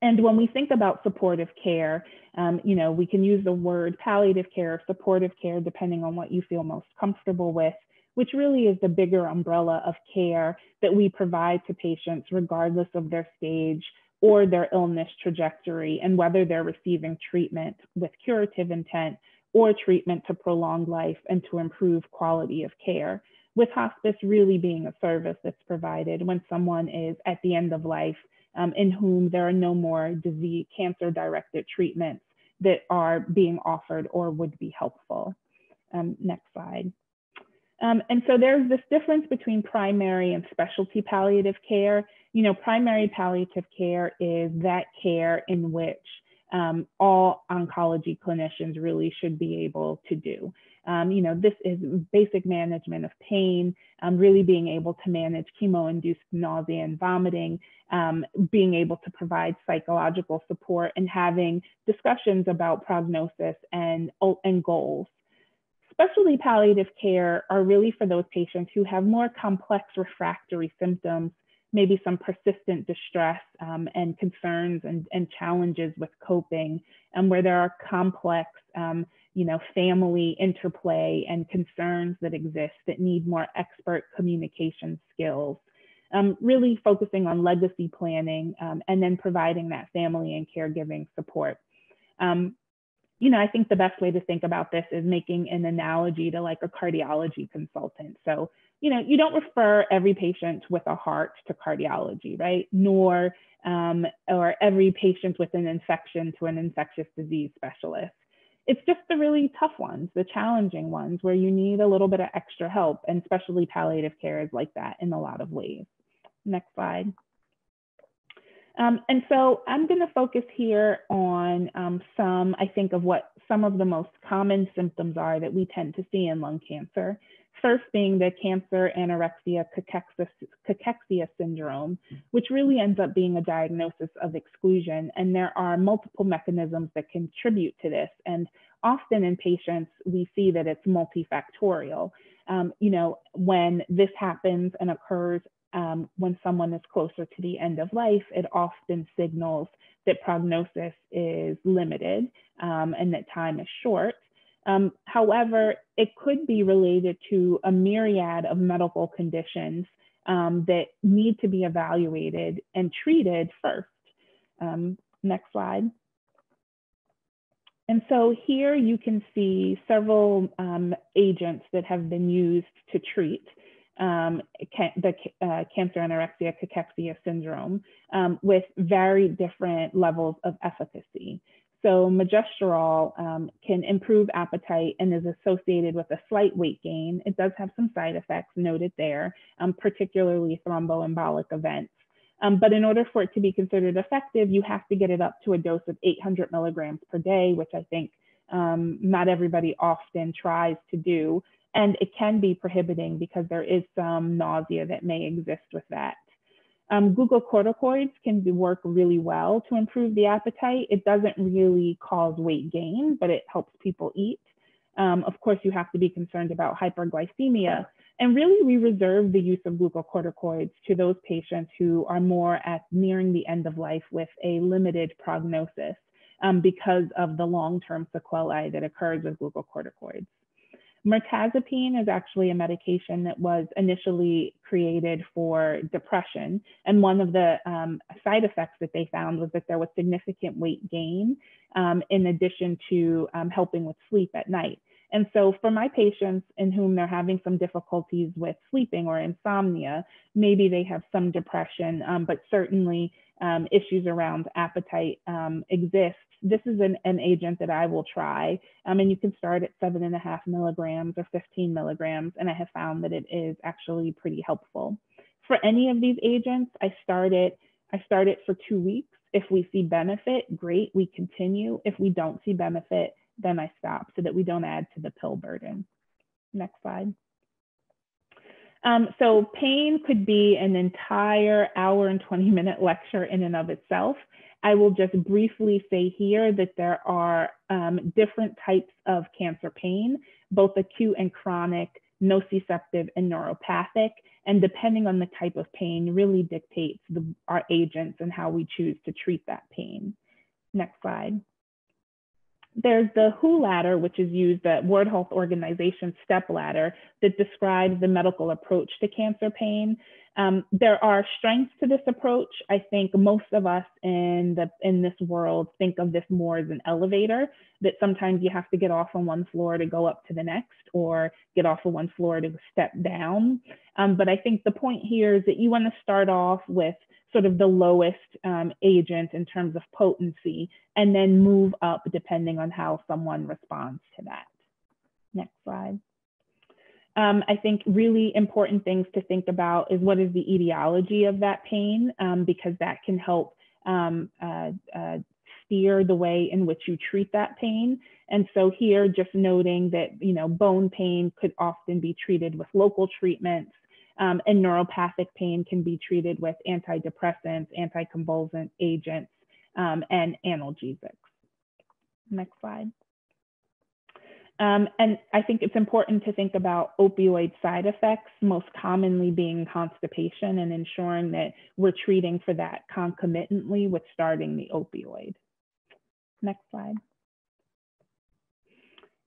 And when we think about supportive care, um, you know, we can use the word palliative care or supportive care, depending on what you feel most comfortable with, which really is the bigger umbrella of care that we provide to patients regardless of their stage or their illness trajectory and whether they're receiving treatment with curative intent or treatment to prolong life and to improve quality of care. With hospice really being a service that's provided when someone is at the end of life um, in whom there are no more disease cancer directed treatments that are being offered or would be helpful. Um, next slide. Um, and so there's this difference between primary and specialty palliative care. You know, primary palliative care is that care in which um, all oncology clinicians really should be able to do. Um, you know, this is basic management of pain, um, really being able to manage chemo-induced nausea and vomiting, um, being able to provide psychological support and having discussions about prognosis and, and goals. Specialty palliative care are really for those patients who have more complex refractory symptoms, maybe some persistent distress um, and concerns and, and, challenges with coping, and where there are complex um, you know, family interplay and concerns that exist that need more expert communication skills. Um, really focusing on legacy planning um, and then providing that family and caregiving support. Um, you know, I think the best way to think about this is making an analogy to like a cardiology consultant. So, you know, you don't refer every patient with a heart to cardiology, right? Nor um, or every patient with an infection to an infectious disease specialist it's just the really tough ones, the challenging ones where you need a little bit of extra help and especially palliative care is like that in a lot of ways. Next slide. Um, and so I'm going to focus here on um, some, I think, of what some of the most common symptoms are that we tend to see in lung cancer. First being the cancer anorexia cachexia, syndrome, which really ends up being a diagnosis of exclusion. And there are multiple mechanisms that contribute to this. And often in patients, we see that it's multifactorial. Um, you know, when this happens and occurs um, when someone is closer to the end of life, it often signals that prognosis is limited um, and that time is short. Um, however, it could be related to a myriad of medical conditions um, that need to be evaluated and treated first. Um, next slide. And so here you can see several um, agents that have been used to treat um, the uh, cancer anorexia cachexia syndrome um, with very different levels of efficacy. So megestrol um, can improve appetite and is associated with a slight weight gain. It does have some side effects noted there, um, particularly thromboembolic events. Um, but in order for it to be considered effective, you have to get it up to a dose of 800 milligrams per day, which I think um, not everybody often tries to do. And it can be prohibiting because there is some nausea that may exist with that. Um, glucocorticoids can work really well to improve the appetite. It doesn't really cause weight gain, but it helps people eat. Um, of course, you have to be concerned about hyperglycemia. And really, we reserve the use of glucocorticoids to those patients who are more at nearing the end of life with a limited prognosis um, because of the long-term sequelae that occurs with glucocorticoids. Mirtazapine is actually a medication that was initially created for depression. And one of the um, side effects that they found was that there was significant weight gain um, in addition to um, helping with sleep at night. And so for my patients in whom they're having some difficulties with sleeping or insomnia, maybe they have some depression, um, but certainly um, issues around appetite um, exist this is an, an agent that I will try. Um, and you can start at seven and a half milligrams or 15 milligrams. And I have found that it is actually pretty helpful. For any of these agents, I start it, I start it for two weeks. If we see benefit, great, we continue. If we don't see benefit, then I stop so that we don't add to the pill burden. Next slide. Um, so pain could be an entire hour and 20 minute lecture in and of itself. I will just briefly say here that there are um, different types of cancer pain, both acute and chronic, nociceptive and neuropathic. And depending on the type of pain really dictates the, our agents and how we choose to treat that pain. Next slide. There's the WHO ladder, which is used, the World Health Organization step ladder that describes the medical approach to cancer pain. Um, there are strengths to this approach. I think most of us in the in this world think of this more as an elevator that sometimes you have to get off on one floor to go up to the next or get off of one floor to step down. Um, but I think the point here is that you want to start off with sort of the lowest um, agent in terms of potency and then move up depending on how someone responds to that. Next slide. Um, I think really important things to think about is what is the etiology of that pain, um, because that can help um, uh, uh, steer the way in which you treat that pain. And so here, just noting that you know bone pain could often be treated with local treatments, um, and neuropathic pain can be treated with antidepressants, anticonvulsant agents, um, and analgesics. Next slide. Um, and I think it's important to think about opioid side effects, most commonly being constipation and ensuring that we're treating for that concomitantly with starting the opioid. Next slide.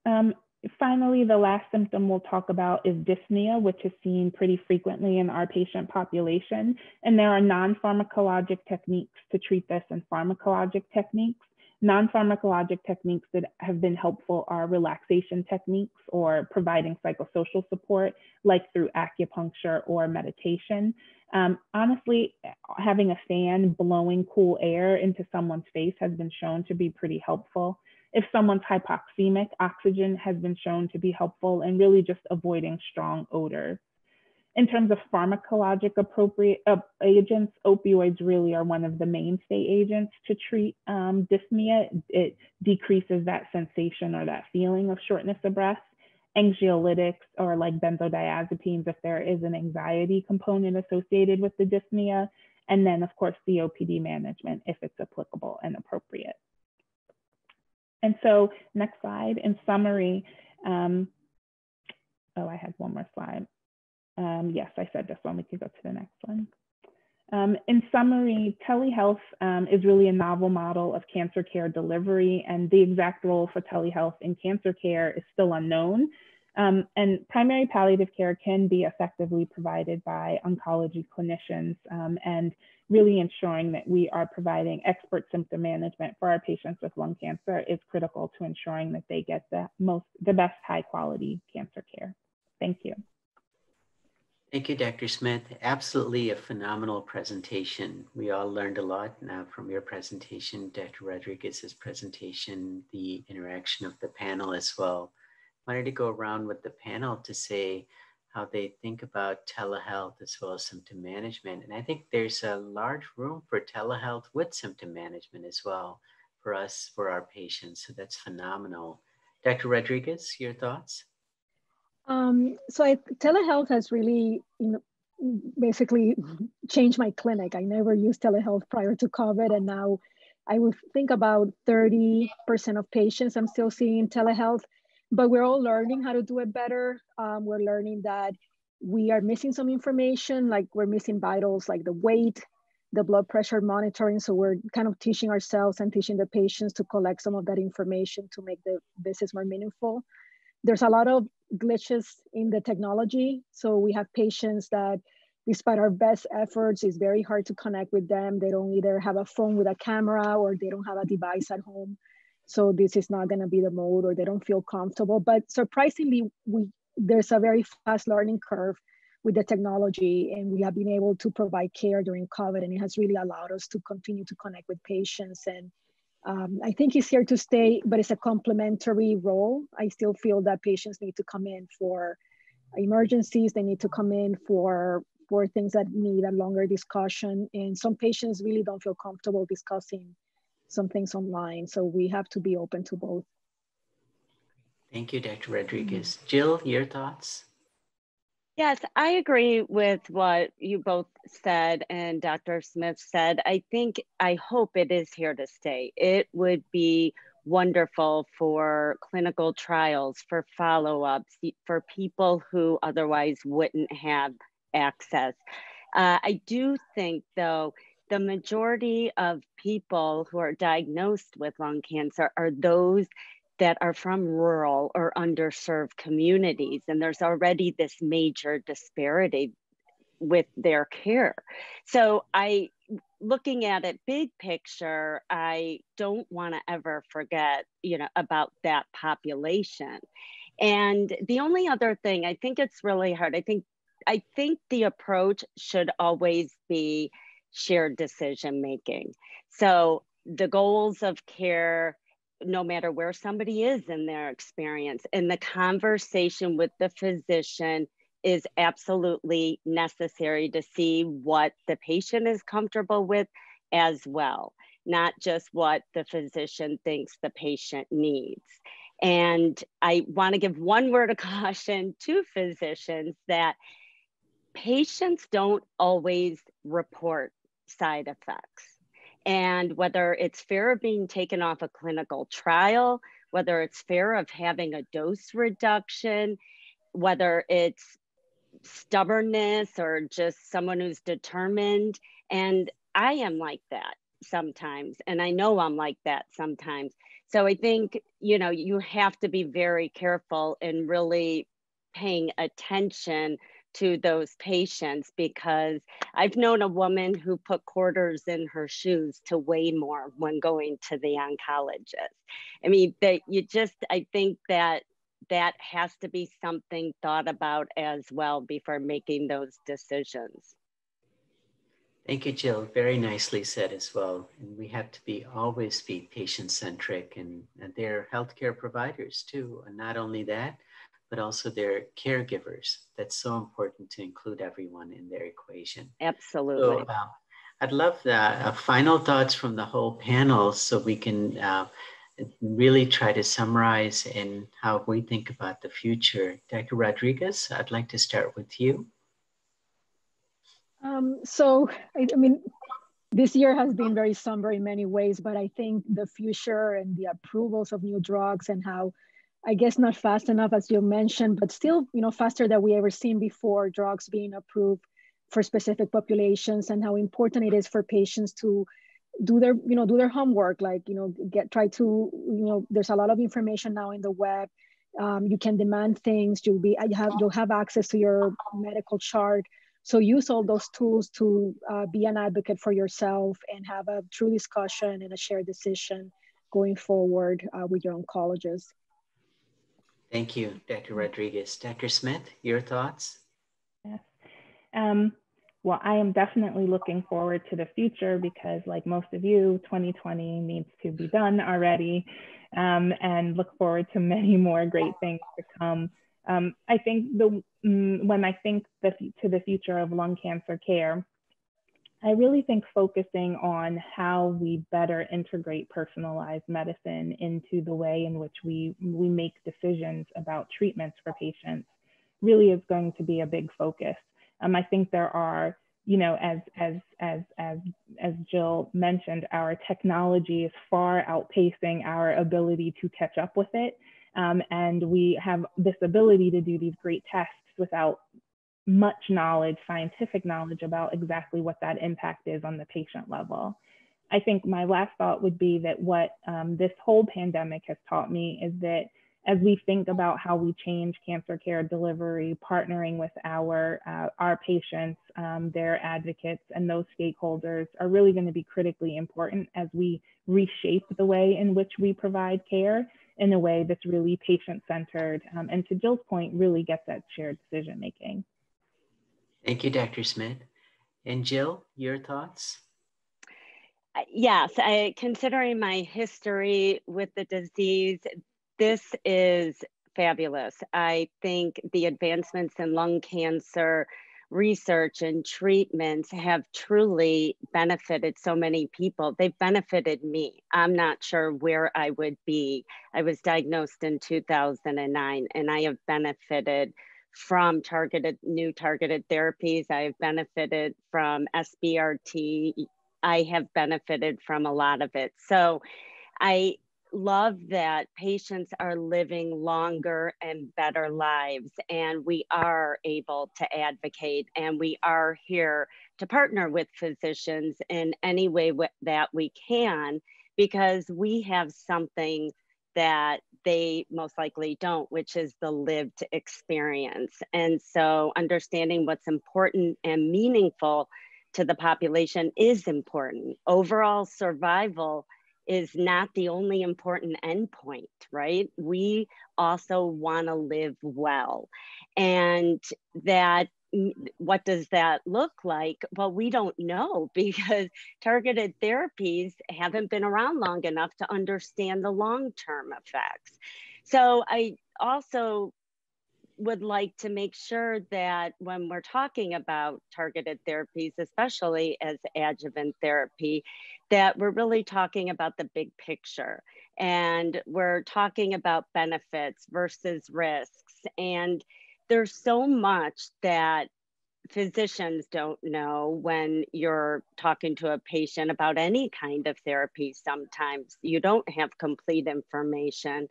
Um, finally, the last symptom we'll talk about is dyspnea, which is seen pretty frequently in our patient population. And there are non-pharmacologic techniques to treat this and pharmacologic techniques. Non-pharmacologic techniques that have been helpful are relaxation techniques or providing psychosocial support, like through acupuncture or meditation. Um, honestly, having a fan blowing cool air into someone's face has been shown to be pretty helpful. If someone's hypoxemic, oxygen has been shown to be helpful and really just avoiding strong odors. In terms of pharmacologic appropriate uh, agents, opioids really are one of the mainstay agents to treat um, dyspnea. It decreases that sensation or that feeling of shortness of breath. Anxiolytics or like benzodiazepines if there is an anxiety component associated with the dyspnea. And then of course, COPD management if it's applicable and appropriate. And so next slide, in summary, um, oh, I had one more slide. Um, yes, I said this one. We could go to the next one. Um, in summary, telehealth um, is really a novel model of cancer care delivery, and the exact role for telehealth in cancer care is still unknown. Um, and primary palliative care can be effectively provided by oncology clinicians um, and really ensuring that we are providing expert symptom management for our patients with lung cancer is critical to ensuring that they get the most, the best high quality cancer care. Thank you. Thank you, Dr. Smith. Absolutely a phenomenal presentation. We all learned a lot now from your presentation, Dr. Rodriguez's presentation, the interaction of the panel as well. I wanted to go around with the panel to say how they think about telehealth as well as symptom management. And I think there's a large room for telehealth with symptom management as well for us, for our patients. So that's phenomenal. Dr. Rodriguez, your thoughts? Um, so I, telehealth has really, you know, basically changed my clinic. I never used telehealth prior to COVID, and now I would think about 30% of patients I'm still seeing telehealth, but we're all learning how to do it better. Um, we're learning that we are missing some information, like we're missing vitals, like the weight, the blood pressure monitoring. So we're kind of teaching ourselves and teaching the patients to collect some of that information to make the visits more meaningful. There's a lot of glitches in the technology. So we have patients that, despite our best efforts, it's very hard to connect with them. They don't either have a phone with a camera or they don't have a device at home. So this is not going to be the mode, or they don't feel comfortable. But surprisingly, we there's a very fast learning curve with the technology, and we have been able to provide care during COVID, and it has really allowed us to continue to connect with patients and um, I think it's here to stay, but it's a complementary role. I still feel that patients need to come in for emergencies. They need to come in for for things that need a longer discussion. And some patients really don't feel comfortable discussing some things online. So we have to be open to both. Thank you, Dr. Rodriguez. Jill, your thoughts? Yes, I agree with what you both said and Dr. Smith said. I think, I hope it is here to stay. It would be wonderful for clinical trials, for follow ups, for people who otherwise wouldn't have access. Uh, I do think, though, the majority of people who are diagnosed with lung cancer are those that are from rural or underserved communities. And there's already this major disparity with their care. So I looking at it big picture, I don't want to ever forget, you know, about that population. And the only other thing, I think it's really hard. I think I think the approach should always be shared decision making. So the goals of care no matter where somebody is in their experience. And the conversation with the physician is absolutely necessary to see what the patient is comfortable with as well, not just what the physician thinks the patient needs. And I want to give one word of caution to physicians that patients don't always report side effects and whether it's fear of being taken off a clinical trial, whether it's fear of having a dose reduction, whether it's stubbornness or just someone who's determined. And I am like that sometimes. And I know I'm like that sometimes. So I think, you know, you have to be very careful and really paying attention to those patients because I've known a woman who put quarters in her shoes to weigh more when going to the oncologist. I mean, that you just, I think that that has to be something thought about as well before making those decisions. Thank you, Jill. Very nicely said as well. And we have to be always be patient centric and, and they're healthcare providers too. And not only that, but also their caregivers. That's so important to include everyone in their equation. Absolutely. So, uh, I'd love the uh, final thoughts from the whole panel so we can uh, really try to summarize in how we think about the future. Dr. Rodriguez, I'd like to start with you. Um, so, I, I mean, this year has been very somber in many ways, but I think the future and the approvals of new drugs and how I guess not fast enough as you mentioned, but still, you know, faster than we ever seen before, drugs being approved for specific populations and how important it is for patients to do their you know do their homework like you know get try to you know there's a lot of information now in the web. Um, you can demand things. You'll be you have you'll have access to your medical chart. So use all those tools to uh, be an advocate for yourself and have a true discussion and a shared decision going forward uh, with your oncologist thank you dr. Rodriguez. Dr. Smith your thoughts? Yes. Um, well, I am definitely looking forward to the future because, like most of you, 2020 needs to be done already, um, and look forward to many more great things to come. Um, I think the mm, when I think the, to the future of lung cancer care, I really think focusing on how we better integrate personalized medicine into the way in which we we make decisions about treatments for patients really is going to be a big focus. Um, I think there are, you know, as as as as as Jill mentioned, our technology is far outpacing our ability to catch up with it, um, and we have this ability to do these great tests without much knowledge, scientific knowledge about exactly what that impact is on the patient level. I think my last thought would be that what um, this whole pandemic has taught me is that as we think about how we change cancer care delivery, partnering with our, uh, our patients, um, their advocates, and those stakeholders are really going to be critically important as we reshape the way in which we provide care in a way that's really patient centered. Um, and to Jill's point, really gets at shared decision making. Thank you, Dr. Smith. And Jill, your thoughts? Uh, yes, I, considering my history with the disease, this is fabulous. I think the advancements in lung cancer research and treatments have truly benefited so many people. They've benefited me. I'm not sure where I would be. I was diagnosed in 2009 and I have benefited from targeted new targeted therapies. I have benefited from SBRT. I have benefited from a lot of it. So I love that patients are living longer and better lives, and we are able to advocate, and we are here to partner with physicians in any way that we can because we have something that they most likely don't, which is the lived experience. And so, understanding what's important and meaningful to the population is important. Overall survival is not the only important endpoint, right? We also want to live well. And that what does that look like? Well, we don't know because targeted therapies haven't been around long enough to understand the long term effects. So I also would like to make sure that when we're talking about targeted therapies, especially as adjuvant therapy, that we're really talking about the big picture and we're talking about benefits versus risks. And there's so much that physicians don't know when you're talking to a patient about any kind of therapy. Sometimes you don't have complete information.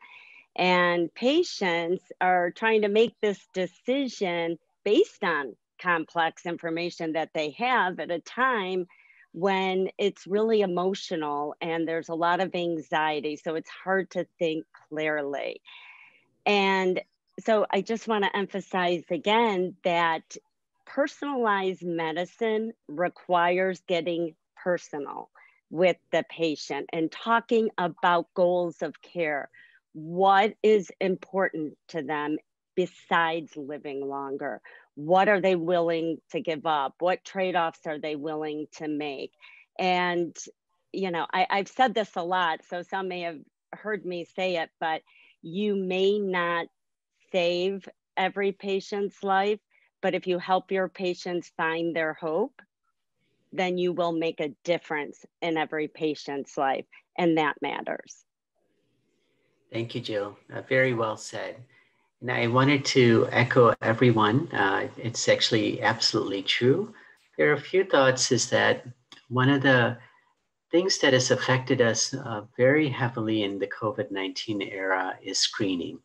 And patients are trying to make this decision based on complex information that they have at a time when it's really emotional and there's a lot of anxiety. So it's hard to think clearly. And so I just want to emphasize again that personalized medicine requires getting personal with the patient and talking about goals of care what is important to them besides living longer? What are they willing to give up? What trade offs are they willing to make? And, you know, I, I've said this a lot, so some may have heard me say it, but you may not save every patient's life, but if you help your patients find their hope, then you will make a difference in every patient's life, and that matters. Thank you, Jill. Uh, very well said. And I wanted to echo everyone. Uh, it's actually absolutely true. There are a few thoughts is that one of the things that has affected us uh, very heavily in the COVID 19 era is screening.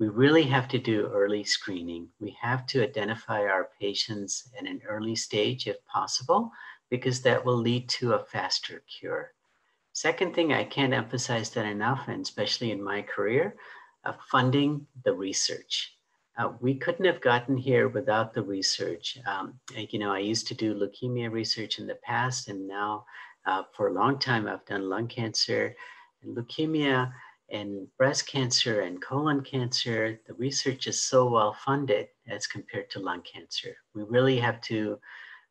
We really have to do early screening. We have to identify our patients at an early stage if possible, because that will lead to a faster cure. Second thing, I can't emphasize that enough, and especially in my career, uh, funding the research. Uh, we couldn't have gotten here without the research. Um, you know, I used to do leukemia research in the past, and now uh, for a long time I've done lung cancer and leukemia and breast cancer and colon cancer. The research is so well funded as compared to lung cancer. We really have to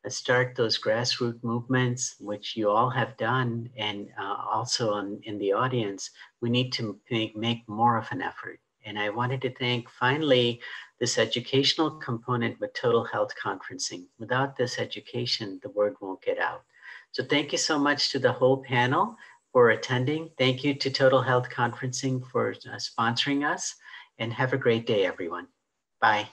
uh, start those grassroots movements, which you all have done, and uh, also on, in the audience, we need to make, make more of an effort. And I wanted to thank finally this educational component with Total Health Conferencing. Without this education, the word won't get out. So thank you so much to the whole panel for attending. Thank you to Total Health Conferencing for uh, sponsoring us and have a great day, everyone. Bye.